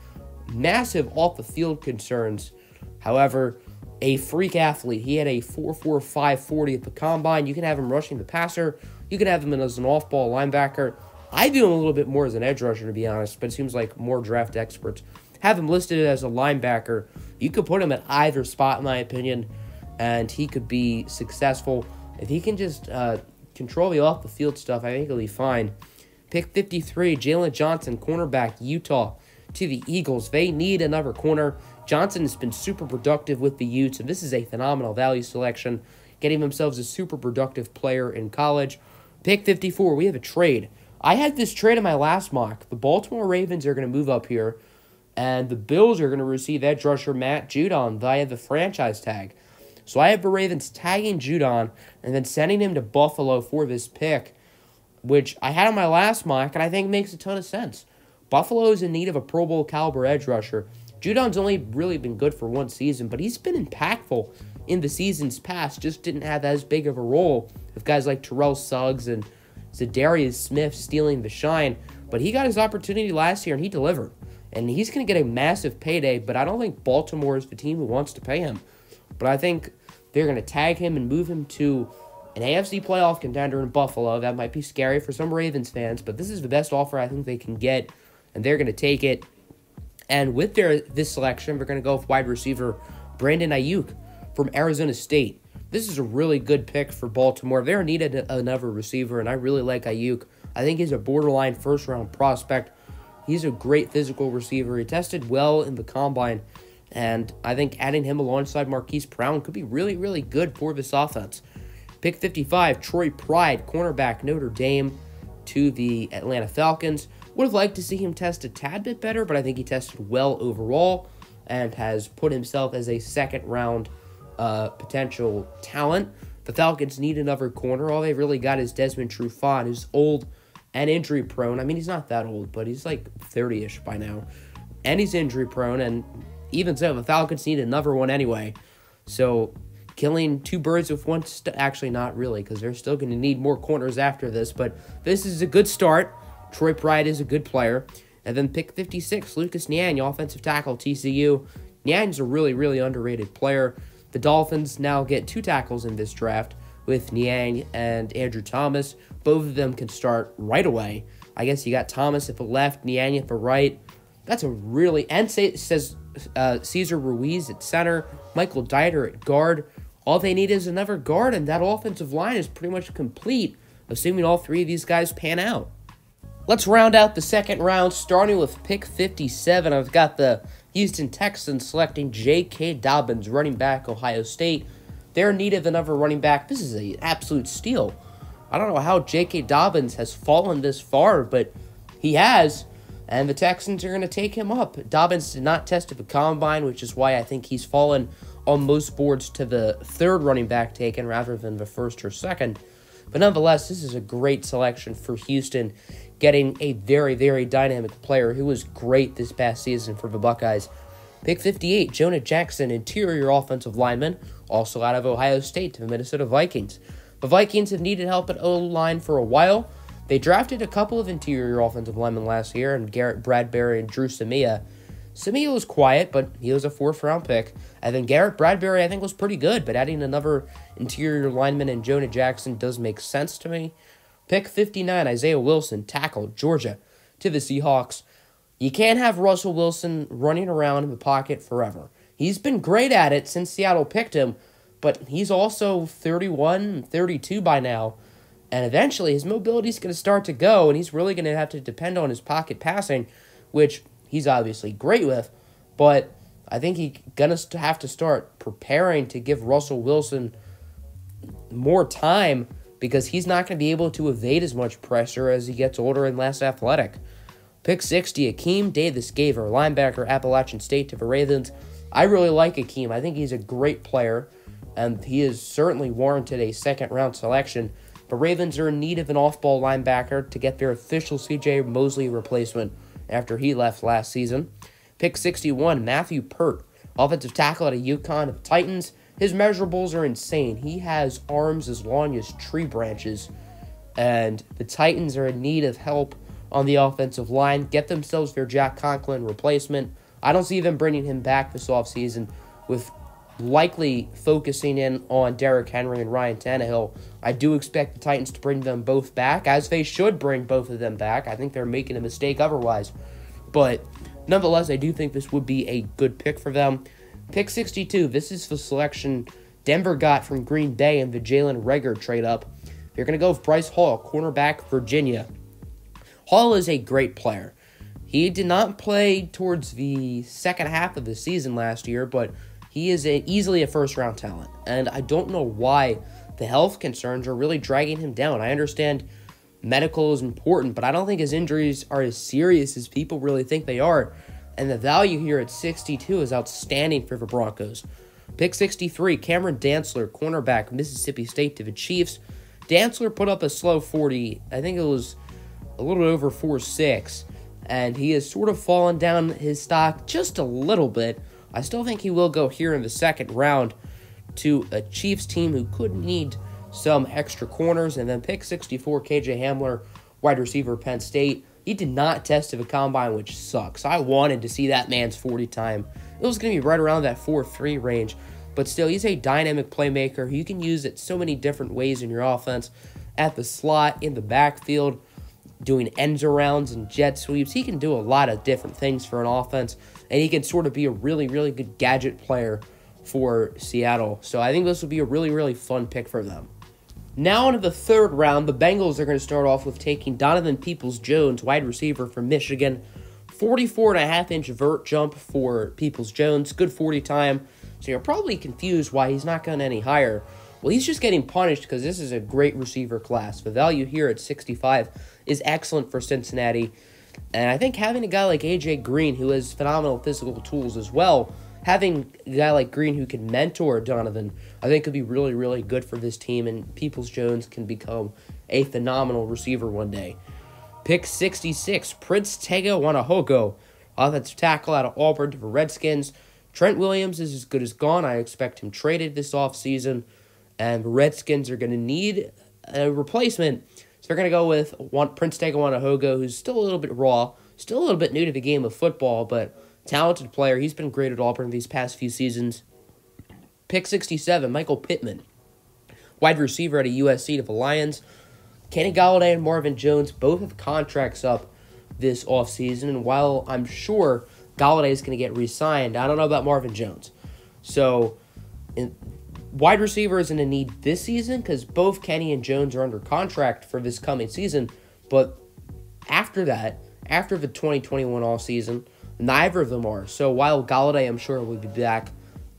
Massive off the field concerns. However, a freak athlete. He had a 4.45 40 at the combine. You can have him rushing the passer you could have him as an off ball linebacker. I view him a little bit more as an edge rusher, to be honest, but it seems like more draft experts have him listed as a linebacker. You could put him at either spot, in my opinion, and he could be successful. If he can just uh, control the off the field stuff, I think he'll be fine. Pick 53, Jaylon Johnson, cornerback, Utah, to the Eagles. They need another corner. Johnson has been super productive with the Utes, and this is a phenomenal value selection, getting themselves a super productive player in college. Pick 54, we have a trade. I had this trade in my last mock. The Baltimore Ravens are going to move up here, and the Bills are going to receive edge rusher Matt Judon via the franchise tag. So I have the Ravens tagging Judon and then sending him to Buffalo for this pick, which I had on my last mock, and I think makes a ton of sense. Buffalo is in need of a Pro Bowl caliber edge rusher. Judon's only really been good for one season, but he's been impactful in the seasons past. Just didn't have as big of a role with guys like Terrell Suggs and Za'Darius Smith stealing the shine. But he got his opportunity last year and he delivered. And he's going to get a massive payday, but I don't think Baltimore is the team who wants to pay him. But I think they're going to tag him and move him to an AFC playoff contender in Buffalo. That might be scary for some Ravens fans, but this is the best offer I think they can get, and they're going to take it. And with their this selection, we're going to go with wide receiver Brandon Aiyuk from Arizona State. This is a really good pick for Baltimore. They're needed another receiver, and I really like Aiyuk. I think he's a borderline first round prospect. He's a great physical receiver. He tested well in the combine, and I think adding him alongside Marquise Brown could be really, really good for this offense. Pick 55, Troy Pride, cornerback, Notre Dame, to the Atlanta Falcons. Would have liked to see him test a tad bit better, but I think he tested well overall and has put himself as a second round uh, potential talent. The Falcons need another corner. All they really got is Desmond Trufant, who's old and injury prone. I mean, he's not that old, but he's like 30 ish by now. And he's injury prone, and even so, the Falcons need another one anyway. So, killing two birds with one st- actually, not really, because they're still going to need more corners after this, but this is a good start. Troy Pride is a good player. And then pick 56, Lucas Niang, offensive tackle, TCU. Niang's a really, really underrated player. The Dolphins now get two tackles in this draft with Niang and Andrew Thomas. Both of them can start right away. I guess you got Thomas at the left, Niang at the right. That's a really and say, says uh, Cesar Ruiz at center, Michael Deiter at guard. All they need is another guard, and that offensive line is pretty much complete, assuming all three of these guys pan out. Let's round out the second round, starting with pick 57. I've got the Houston Texans selecting J.K. Dobbins, running back, Ohio State. They're in need of another running back. This is an absolute steal. I don't know how J.K. Dobbins has fallen this far, but he has, and the Texans are going to take him up. Dobbins did not test at the combine, which is why I think he's fallen on most boards to the third running back taken rather than the first or second. But nonetheless, this is a great selection for Houston, getting a very, very dynamic player who was great this past season for the Buckeyes. Pick 58, Jonah Jackson, interior offensive lineman, also out of Ohio State to the Minnesota Vikings. The Vikings have needed help at O line for a while. They drafted a couple of interior offensive linemen last year, and Garrett Bradbury and Dru Samia. Samia was quiet, but he was a fourth round pick. And then Garrett Bradbury, I think, was pretty good, but adding another interior lineman and Jonah Jackson does make sense to me. Pick 59, Isaiah Wilson, tackle, Georgia, to the Seahawks. You can't have Russell Wilson running around in the pocket forever. He's been great at it since Seattle picked him, but he's also 31, 32 by now. And eventually his mobility is going to start to go, and he's really going to have to depend on his pocket passing, which he's obviously great with, but I think he's going to have to start preparing to give Russell Wilson more time because he's not going to be able to evade as much pressure as he gets older and less athletic. Pick 60, Akeem Davis Gaither, linebacker, Appalachian State to the Ravens. I really like Akeem. I think he's a great player, and he is certainly warranted a second round selection. The Ravens are in need of an off ball linebacker to get their official CJ Mosley replacement after he left last season. Pick 61, Matthew Peart, offensive tackle at a UConn of Titans. His measurables are insane. He has arms as long as tree branches, and the Titans are in need of help on the offensive line. Get themselves their Jack Conklin replacement. I don't see them bringing him back this offseason with likely focusing in on Derrick Henry and Ryan Tannehill. I do expect the Titans to bring them both back, as they should bring both of them back. I think they're making a mistake otherwise. But Nonetheless, I do think this would be a good pick for them. Pick 62, this is the selection Denver got from Green Bay in the Jalen Reagor trade up. You're going to go with Bryce Hall, cornerback, Virginia. Hall is a great player. He did not play towards the second half of the season last year, but he is a, easily a first round talent. And I don't know why the health concerns are really dragging him down. I understand medical is important, but I don't think his injuries are as serious as people really think they are. And the value here at 62 is outstanding for the Broncos. Pick 63, Cameron Dantzler, cornerback, Mississippi State to the Chiefs. Dantzler put up a slow 40. I think it was a little bit over 4 6. And he has sort of fallen down his stock just a little bit. I still think he will go here in the second round to a Chiefs team who could need some extra corners. And then pick 64, KJ Hamler, wide receiver, Penn State. He did not test to the combine, which sucks. I wanted to see that man's 40 time. It was going to be right around that 4 3 range. But still, he's a dynamic playmaker you can use it so many different ways in your offense at the slot, in the backfield, doing ends arounds and jet sweeps. He can do a lot of different things for an offense, and he can sort of be a really, really good gadget player for Seattle. So I think this will be a really, really fun pick for them. Now into the third round, the Bengals are going to start off with taking Donovan Peoples Jones, wide receiver from Michigan. 44 and a half inch vert jump for Peoples Jones, good 40 time. So you're probably confused why he's not going any higher. Well, he's just getting punished because this is a great receiver class. The value here at 65 is excellent for Cincinnati. And I think having a guy like AJ Green, who has phenomenal physical tools as well, having a guy like Green who can mentor Donovan, I think could be really, really good for this team. And Peoples Jones can become a phenomenal receiver one day. Pick 66, Prince Tega Wanogho, offensive tackle out of Auburn to the Redskins. Trent Williams is as good as gone. I expect him traded this offseason. And the Redskins are going to need a replacement. So they're going to go with Prince Tega Wanogho, who's still a little bit raw, still a little bit new to the game of football, but talented player. He's been great at Auburn these past few seasons. Pick 67, Michael Pittman, wide receiver at a USC to the Lions. Kenny Golladay and Marvin Jones both have contracts up this offseason, and while I'm sure Golladay is going to get re signed, I don't know about Marvin Jones. So, in, wide receiver isn't a need this season because both Kenny and Jones are under contract for this coming season, but after that, after the 2021 off season, neither of them are. So while Golladay, I'm sure, will be back,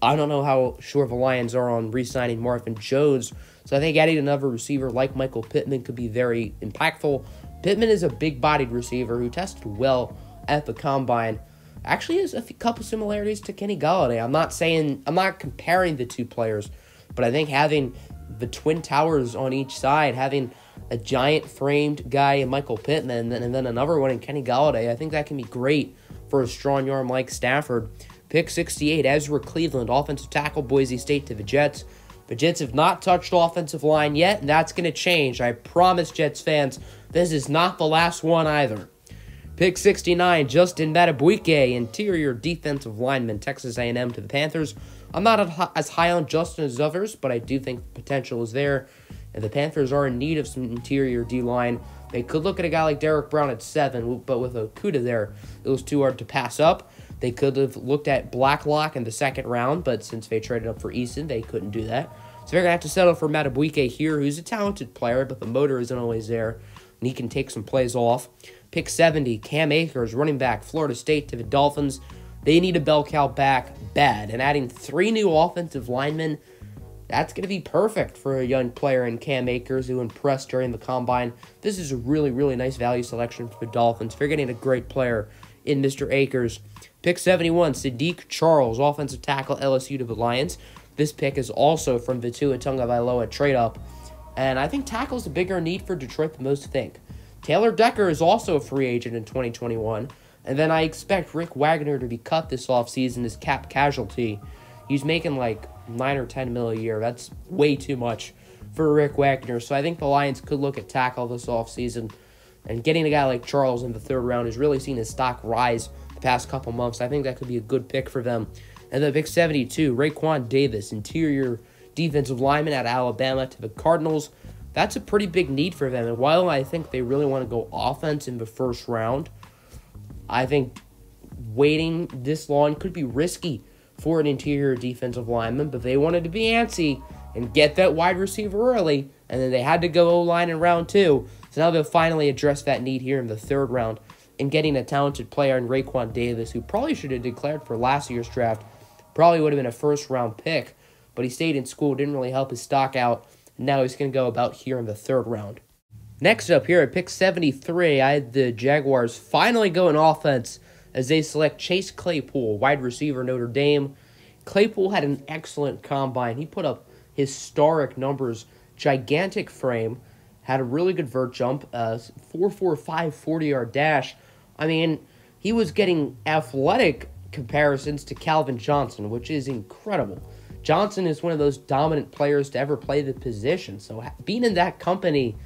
I don't know how sure the Lions are on re signing Marvin Jones so I think adding another receiver like Michael Pittman could be very impactful. Pittman is a big bodied receiver who tested well at the combine. Actually, has a couple similarities to Kenny Golladay. I'm not saying, I'm not comparing the two players, but I think having the Twin Towers on each side, having a giant framed guy in Michael Pittman and then another one in Kenny Golladay, I think that can be great for a strong arm like Stafford. Pick 68, Ezra Cleveland, offensive tackle, Boise State to the Jets. The Jets have not touched offensive line yet, and that's going to change. I promise, Jets fans, this is not the last one either. Pick 69, Justin Madubuike, interior defensive lineman, Texas A&M to the Panthers. I'm not as high on Justin as others, but I do think potential is there. And the Panthers are in need of some interior D line. They could look at a guy like Derrick Brown at seven, but with Okudah there, it was too hard to pass up. They could have looked at Blacklock in the second round, but since they traded up for Eason, they couldn't do that. So they're going to have to settle for Madubuike here, who's a talented player, but the motor isn't always there, and he can take some plays off. Pick 70, Cam Akers, running back, Florida State to the Dolphins. They need a bell cow back bad, and adding three new offensive linemen, that's going to be perfect for a young player in Cam Akers who impressed during the combine. This is a really, really nice value selection for the Dolphins. They're getting a great player in Mr. Akers. Pick 71, Saahdiq Charles, offensive tackle, LSU to the Lions. This pick is also from Vitua Tagovailoa trade up. And I think tackle's a bigger need for Detroit than most think. Taylor Decker is also a free agent in 2021. And then I expect Rick Wagner to be cut this offseason as cap casualty. He's making like 9 or 10 mil a year. That's way too much for Rick Wagner. So I think the Lions could look at tackle this offseason. And getting a guy like Charles in the third round has really seen his stock rise the past couple months. I think that could be a good pick for them. And the pick 72, Raekwon Davis, interior defensive lineman at Alabama to the Cardinals. That's a pretty big need for them. And while I think they really want to go offense in the first round, I think waiting this long could be risky for an interior defensive lineman, but they wanted to be antsy and get that wide receiver early, and then they had to go O line in round two. So now they'll finally address that need here in the third round in getting a talented player in Raekwon Davis, who probably should have declared for last year's draft. Probably would have been a first round pick, but he stayed in school, didn't really help his stock out. and Now he's going to go about here in the third round. Next up here at pick 73, I had the Jaguars finally go in offense as they select Chase Claypool, wide receiver Notre Dame. Claypool had an excellent combine. He put up historic numbers, gigantic frame, had a really good vert jump, uh, 4.45 40 yard dash. I mean, he was getting athletic comparisons to Calvin Johnson, which is incredible. Johnson is one of those dominant players to ever play the position. So being in that company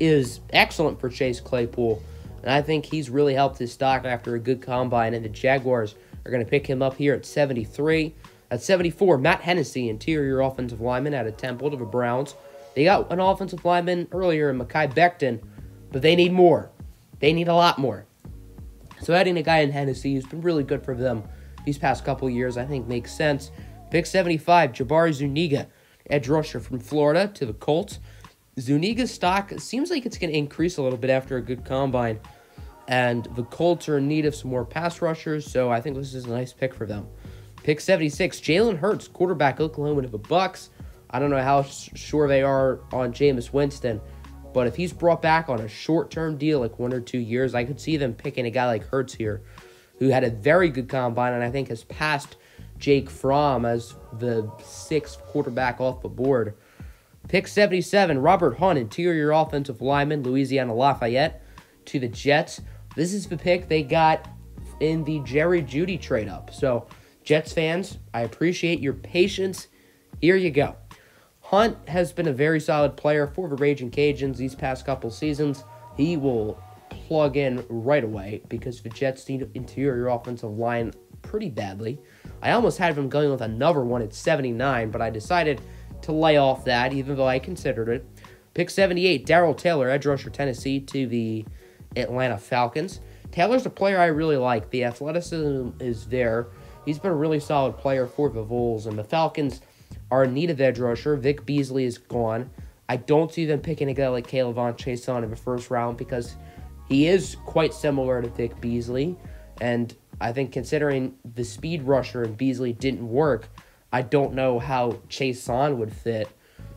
is excellent for Chase Claypool. And I think he's really helped his stock after a good combine. And the Jaguars are going to pick him up here at 73. At 74, Matt Hennessy, interior offensive lineman out of Temple to the Browns. They got an offensive lineman earlier in Mekhi Becton, but they need more. They need a lot more. So adding a guy in Hennessy who's been really good for them these past couple years, I think makes sense. Pick 75, Jabari Zuniga, edge rusher from Florida to the Colts. Zuniga's stock seems like it's going to increase a little bit after a good combine. And the Colts are in need of some more pass rushers, so I think this is a nice pick for them. Pick 76, Jalen Hurts, quarterback Oklahoma to the Bucs. I don't know how sure they are on Jameis Winston, but if he's brought back on a short-term deal, like one or two years, I could see them picking a guy like Hurts here, who had a very good combine and I think has passed Jake Fromm as the sixth quarterback off the board. Pick 77, Robert Hunt, interior offensive lineman, Louisiana Lafayette, to the Jets. This is the pick they got in the Jerry Jeudy trade up. So, Jets fans, I appreciate your patience. Here you go. Hunt has been a very solid player for the Raging Cajuns these past couple seasons. He will plug in right away because the Jets need interior offensive line pretty badly. I almost had him going with another one at 79, but I decided to lay off that, even though I considered it. Pick 78, Darrell Taylor, edge rusher Tennessee to the Atlanta Falcons. Taylor's a player I really like. The athleticism is there. He's been a really solid player for the Vols, and the Falcons are in need of edge rusher. Vic Beasley is gone. I don't see them picking a guy like K'Lavon Chaisson in the first round because he is quite similar to Vic Beasley. And I think considering the speed rusher and Beasley didn't work, I don't know how Chaisson would fit.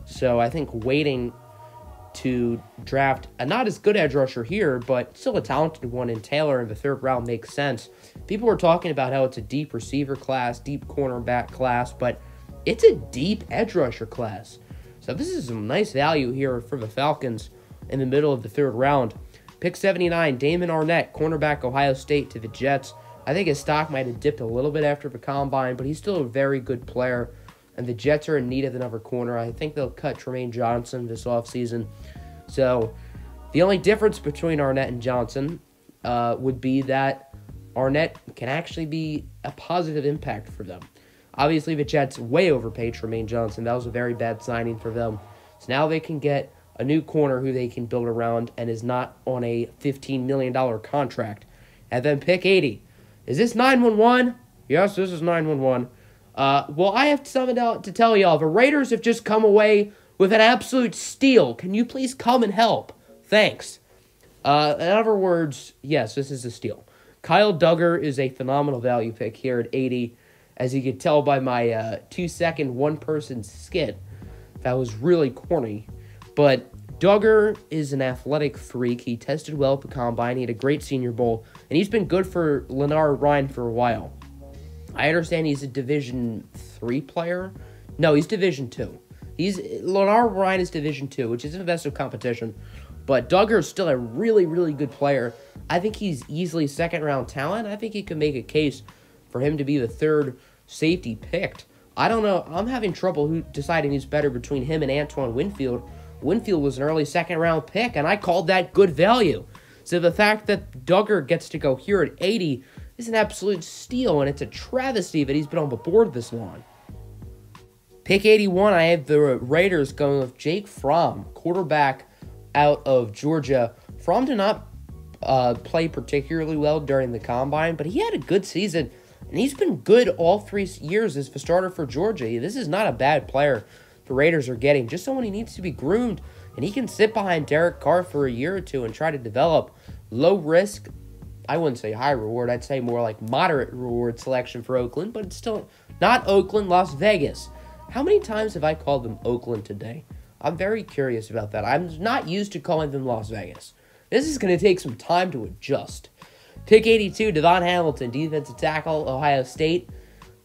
So I think waiting to draft a not as good edge rusher here, but still a talented one in Taylor in the third round makes sense. People were talking about how it's a deep receiver class, deep cornerback class, but it's a deep edge rusher class. So this is some nice value here for the Falcons in the middle of the third round. Pick 79, Damon Arnette, cornerback Ohio State to the Jets. I think his stock might have dipped a little bit after the combine, but he's still a very good player. And the Jets are in need of another corner. I think they'll cut Trumaine Johnson this offseason. So the only difference between Arnette and Johnson uh, would be that Arnette can actually be a positive impact for them. Obviously, the Jets way overpaid Trumaine Johnson. That was a very bad signing for them. So now they can get a new corner who they can build around and is not on a $15 million contract. And then pick 80. Is this 911? Yes, this is 911. Uh, well, I have something to tell y'all. The Raiders have just come away with an absolute steal. Can you please come and help? Thanks. Uh, in other words, yes, this is a steal. Kyle Dugger is a phenomenal value pick here at 80. As you can tell by my uh, two second one person skit, that was really corny. But Dugger is an athletic freak. He tested well at the combine. He had a great senior bowl, and he's been good for Lenoir-Rhyne for a while. I understand he's a Division three player. No, he's Division two. He's Lenoir-Rhyne is Division two, which is an of competition. But Dugger is still a really, really good player. I think he's easily second round talent. I think he could make a case for him to be the third safety picked. I don't know. I'm having trouble who deciding who's better between him and Antoine Winfield. Winfield was an early second round pick, and I called that good value. So the fact that Dugger gets to go here at 80 is an absolute steal, and it's a travesty that he's been on the board this long. Pick 81, I have the Raiders going with Jake Fromm, quarterback out of Georgia. Fromm did not uh, play particularly well during the combine, but he had a good season, and he's been good all three years as the starter for Georgia. This is not a bad player the Raiders are getting, just someone he needs to be groomed, and he can sit behind Derek Carr for a year or two and try to develop low risk. I wouldn't say high reward, I'd say more like moderate reward selection for Oakland, but it's still not Oakland, Las Vegas. How many times have I called them Oakland today? I'm very curious about that. I'm not used to calling them Las Vegas. This is going to take some time to adjust. Pick 82, DaVon Hamilton, defensive tackle, Ohio State,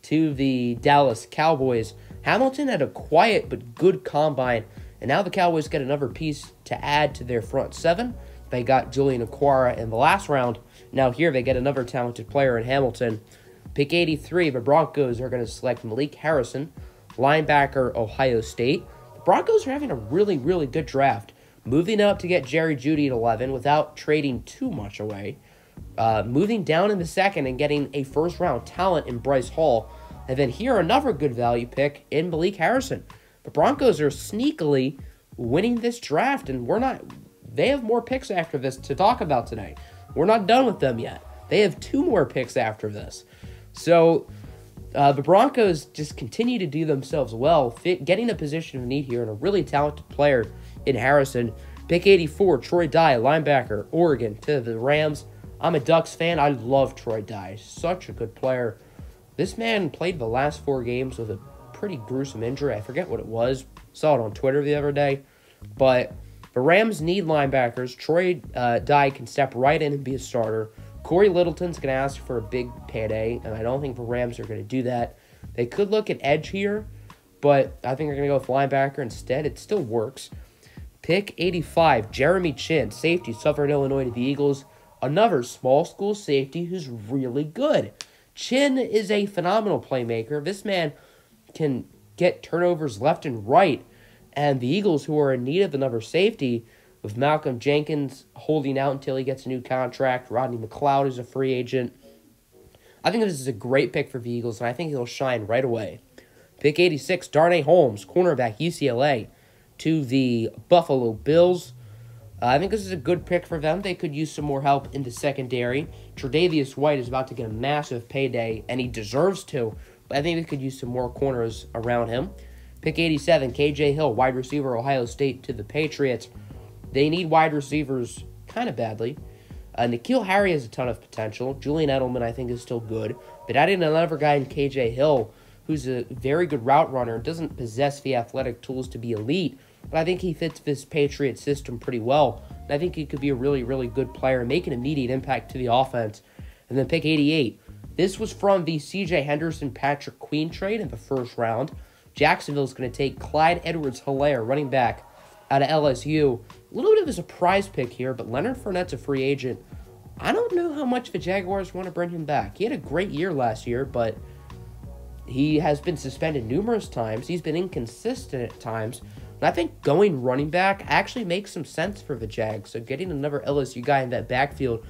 to the Dallas Cowboys. Hamilton had a quiet but good combine, and now the Cowboys get another piece to add to their front seven. They got Julian Okwara in the last round. Now here they get another talented player in Hamilton. Pick 83, the Broncos are going to select Malik Harrison, linebacker, Ohio State. The Broncos are having a really, really good draft moving up to get Jerry Jeudy at 11 without trading too much away, uh, moving down in the second and getting a first round talent in Bryce Hall, and then here another good value pick in Malik Harrison. The Broncos are sneakily winning this draft, and we're not. They have more picks after this to talk about today. We're not done with them yet. They have two more picks after this. So uh, the Broncos just continue to do themselves well, fit, getting a position of need here and a really talented player in Harrison. Pick 84, Troy Dye, linebacker, Oregon, to the Rams. I'm a Ducks fan. I love Troy Dye. Such a good player. This man played the last four games with a pretty gruesome injury. I forget what it was. Saw it on Twitter the other day. But the Rams need linebackers. Troy uh, Dye can step right in and be a starter. Cory Littleton's going to ask for a big payday, and I don't think the Rams are going to do that. They could look at edge here, but I think they're going to go with linebacker instead. It still works. Pick 85, Jeremy Chinn, safety, Southern Illinois to the Eagles. Another small school safety who's really good. Chinn is a phenomenal playmaker. This man can get turnovers left and right. And the Eagles, who are in need of another safety, with Malcolm Jenkins holding out until he gets a new contract, Rodney McLeod is a free agent. I think this is a great pick for the Eagles, and I think he'll shine right away. Pick 86, Darnay Holmes, cornerback, UCLA to the Buffalo Bills. Uh, I think this is a good pick for them. They could use some more help in the secondary. Tre'Davious White is about to get a massive payday, and he deserves to. But I think they could use some more corners around him. Pick 87, KJ Hill, wide receiver, Ohio State to the Patriots. They need wide receivers kind of badly. Uh, N'Keal Harry has a ton of potential. Julian Edelman, I think, is still good. But adding another guy in KJ Hill who's a very good route runner, doesn't possess the athletic tools to be elite, but I think he fits this Patriot system pretty well. And I think he could be a really, really good player and make an immediate impact to the offense. And then pick 88. This was from the CJ Henderson Patrick Queen trade in the first round. Jacksonville's going to take Clyde Edwards Helaire, running back out of LSU. A little bit of a surprise pick here, but Leonard Fournette's a free agent. I don't know how much the Jaguars want to bring him back. He had a great year last year, but he has been suspended numerous times. He's been inconsistent at times. I think going running back actually makes some sense for the Jags. So getting another LSU guy in that backfield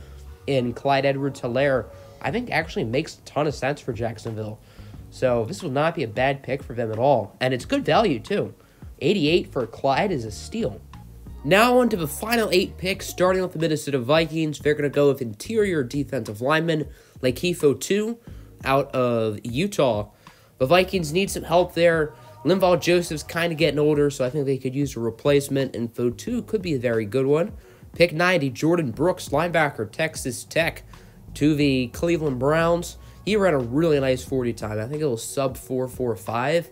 in Clyde Edwards Helaire, I think actually makes a ton of sense for Jacksonville. So this will not be a bad pick for them at all. And it's good value too. 88 for Clyde is a steal. Now on to the final eight picks, starting with the Minnesota Vikings. They're going to go with interior defensive lineman Leki Fotu out of Utah. The Vikings need some help there. Linval Joseph's kind of getting older, so I think they could use a replacement, and Fotu could be a very good one. Pick 90, Jordyn Brooks, linebacker, Texas Tech, to the Cleveland Browns. He ran a really nice 40 time. I think it was sub 445.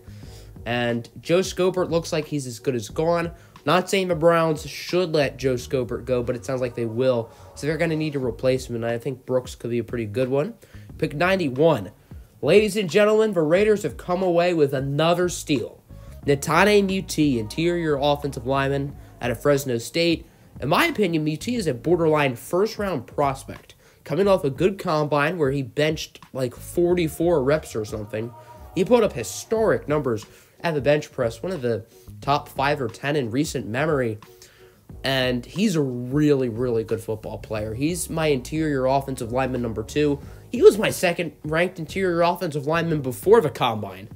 And Joe Schobert looks like he's as good as gone. Not saying the Browns should let Joe Schobert go, but it sounds like they will. So they're going to need a replacement, and I think Brooks could be a pretty good one. Pick 91, Ladies and gentlemen, the Raiders have come away with another steal. Netane Muti, interior offensive lineman out of Fresno State. In my opinion, Muti is a borderline first round prospect. Coming off a good combine where he benched like 44 reps or something. He put up historic numbers at the bench press, one of the top five or 10 in recent memory. And he's a really, really good football player. He's my interior offensive lineman number two. He was my second ranked interior offensive lineman before the combine,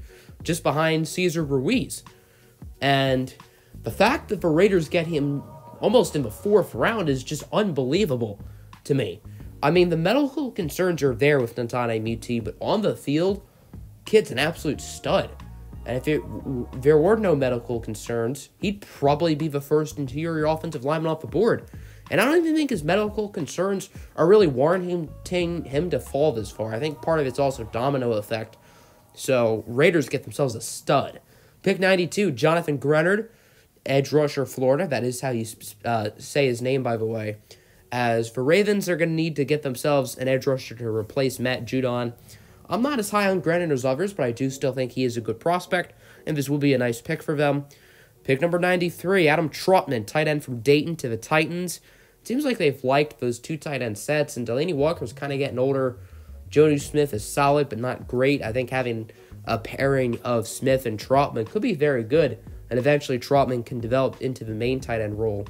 just behind Cesar Ruiz. And the fact that the Raiders get him almost in the fourth round is just unbelievable to me. I mean, the medical concerns are there with Netane Muti, but on the field, kid's an absolute stud. And if it, there were no medical concerns, he'd probably be the first interior offensive lineman off the board. And I don't even think his medical concerns are really warranting him to fall this far. I think part of it's also domino effect. So Raiders get themselves a stud. Pick 92, Jonathan Greenard, edge rusher, Florida. That is how you uh, say his name, by the way. As for Ravens, they're going to need to get themselves an edge rusher to replace Matt Judon. I'm not as high on Greenard as others, but I do still think he is a good prospect, and this will be a nice pick for them. Pick number 93, Adam Trautman, tight end from Dayton to the Titans. Seems like they've liked those two tight end sets, and Delanie Walker's kind of getting older. Jonnu Smith is solid, but not great. I think having a pairing of Smith and Trautman could be very good, and eventually Trautman can develop into the main tight end role.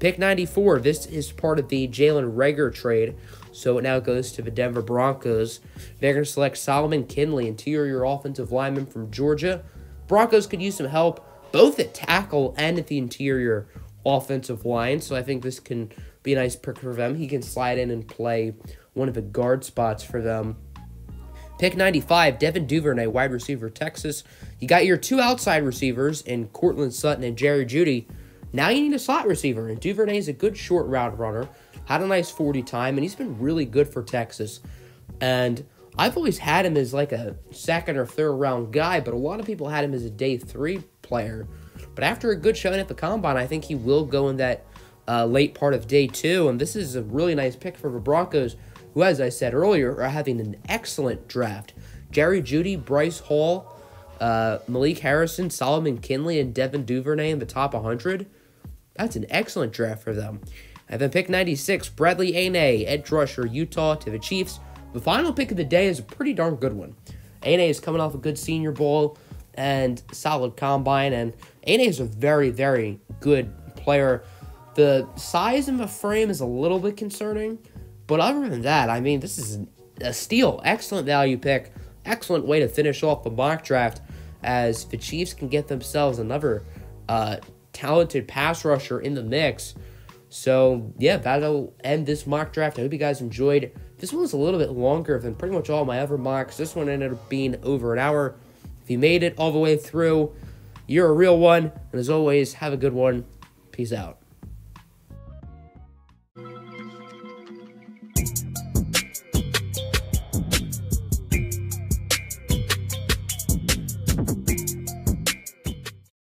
Pick 94, this is part of the Jalen Reagor trade, so it now goes to the Denver Broncos. They're going to select Solomon Kindley, interior offensive lineman from Georgia. Broncos could use some help both at tackle and at the interior offensive line, so I think this can be a nice pick for them. He can slide in and play one of the guard spots for them. Pick 95, Devin Duvernay, wide receiver, Texas. You got your two outside receivers in Courtland Sutton and Jerry Jeudy. Now you need a slot receiver, and Duvernay is a good short route runner. Had a nice 40 time, and he's been really good for Texas. And I've always had him as like a second or third round guy, but a lot of people had him as a day three player. But after a good showing at the combine, I think he will go in that uh, late part of day two. And this is a really nice pick for the Broncos, who, as I said earlier, are having an excellent draft. Jerry Jeudy, Bryce Hall, uh, Malik Harrison, Solomon Kindley, and Devin Duvernay in the top 100. That's an excellent draft for them. And then pick 96, Bradlee Anae, edge Drusher, Utah to the Chiefs. The final pick of the day is a pretty darn good one. Anae is coming off a good senior bowl and solid combine, and Anae is a very, very good player the size of the frame is a little bit concerning, but other than that, I mean, this is a steal. Excellent value pick. Excellent way to finish off the mock draft as the Chiefs can get themselves another uh, talented pass rusher in the mix. So, yeah, that'll end this mock draft. I hope you guys enjoyed. This one was a little bit longer than pretty much all my other mocks. This one ended up being over an hour. If you made it all the way through, you're a real one. And as always, have a good one. Peace out.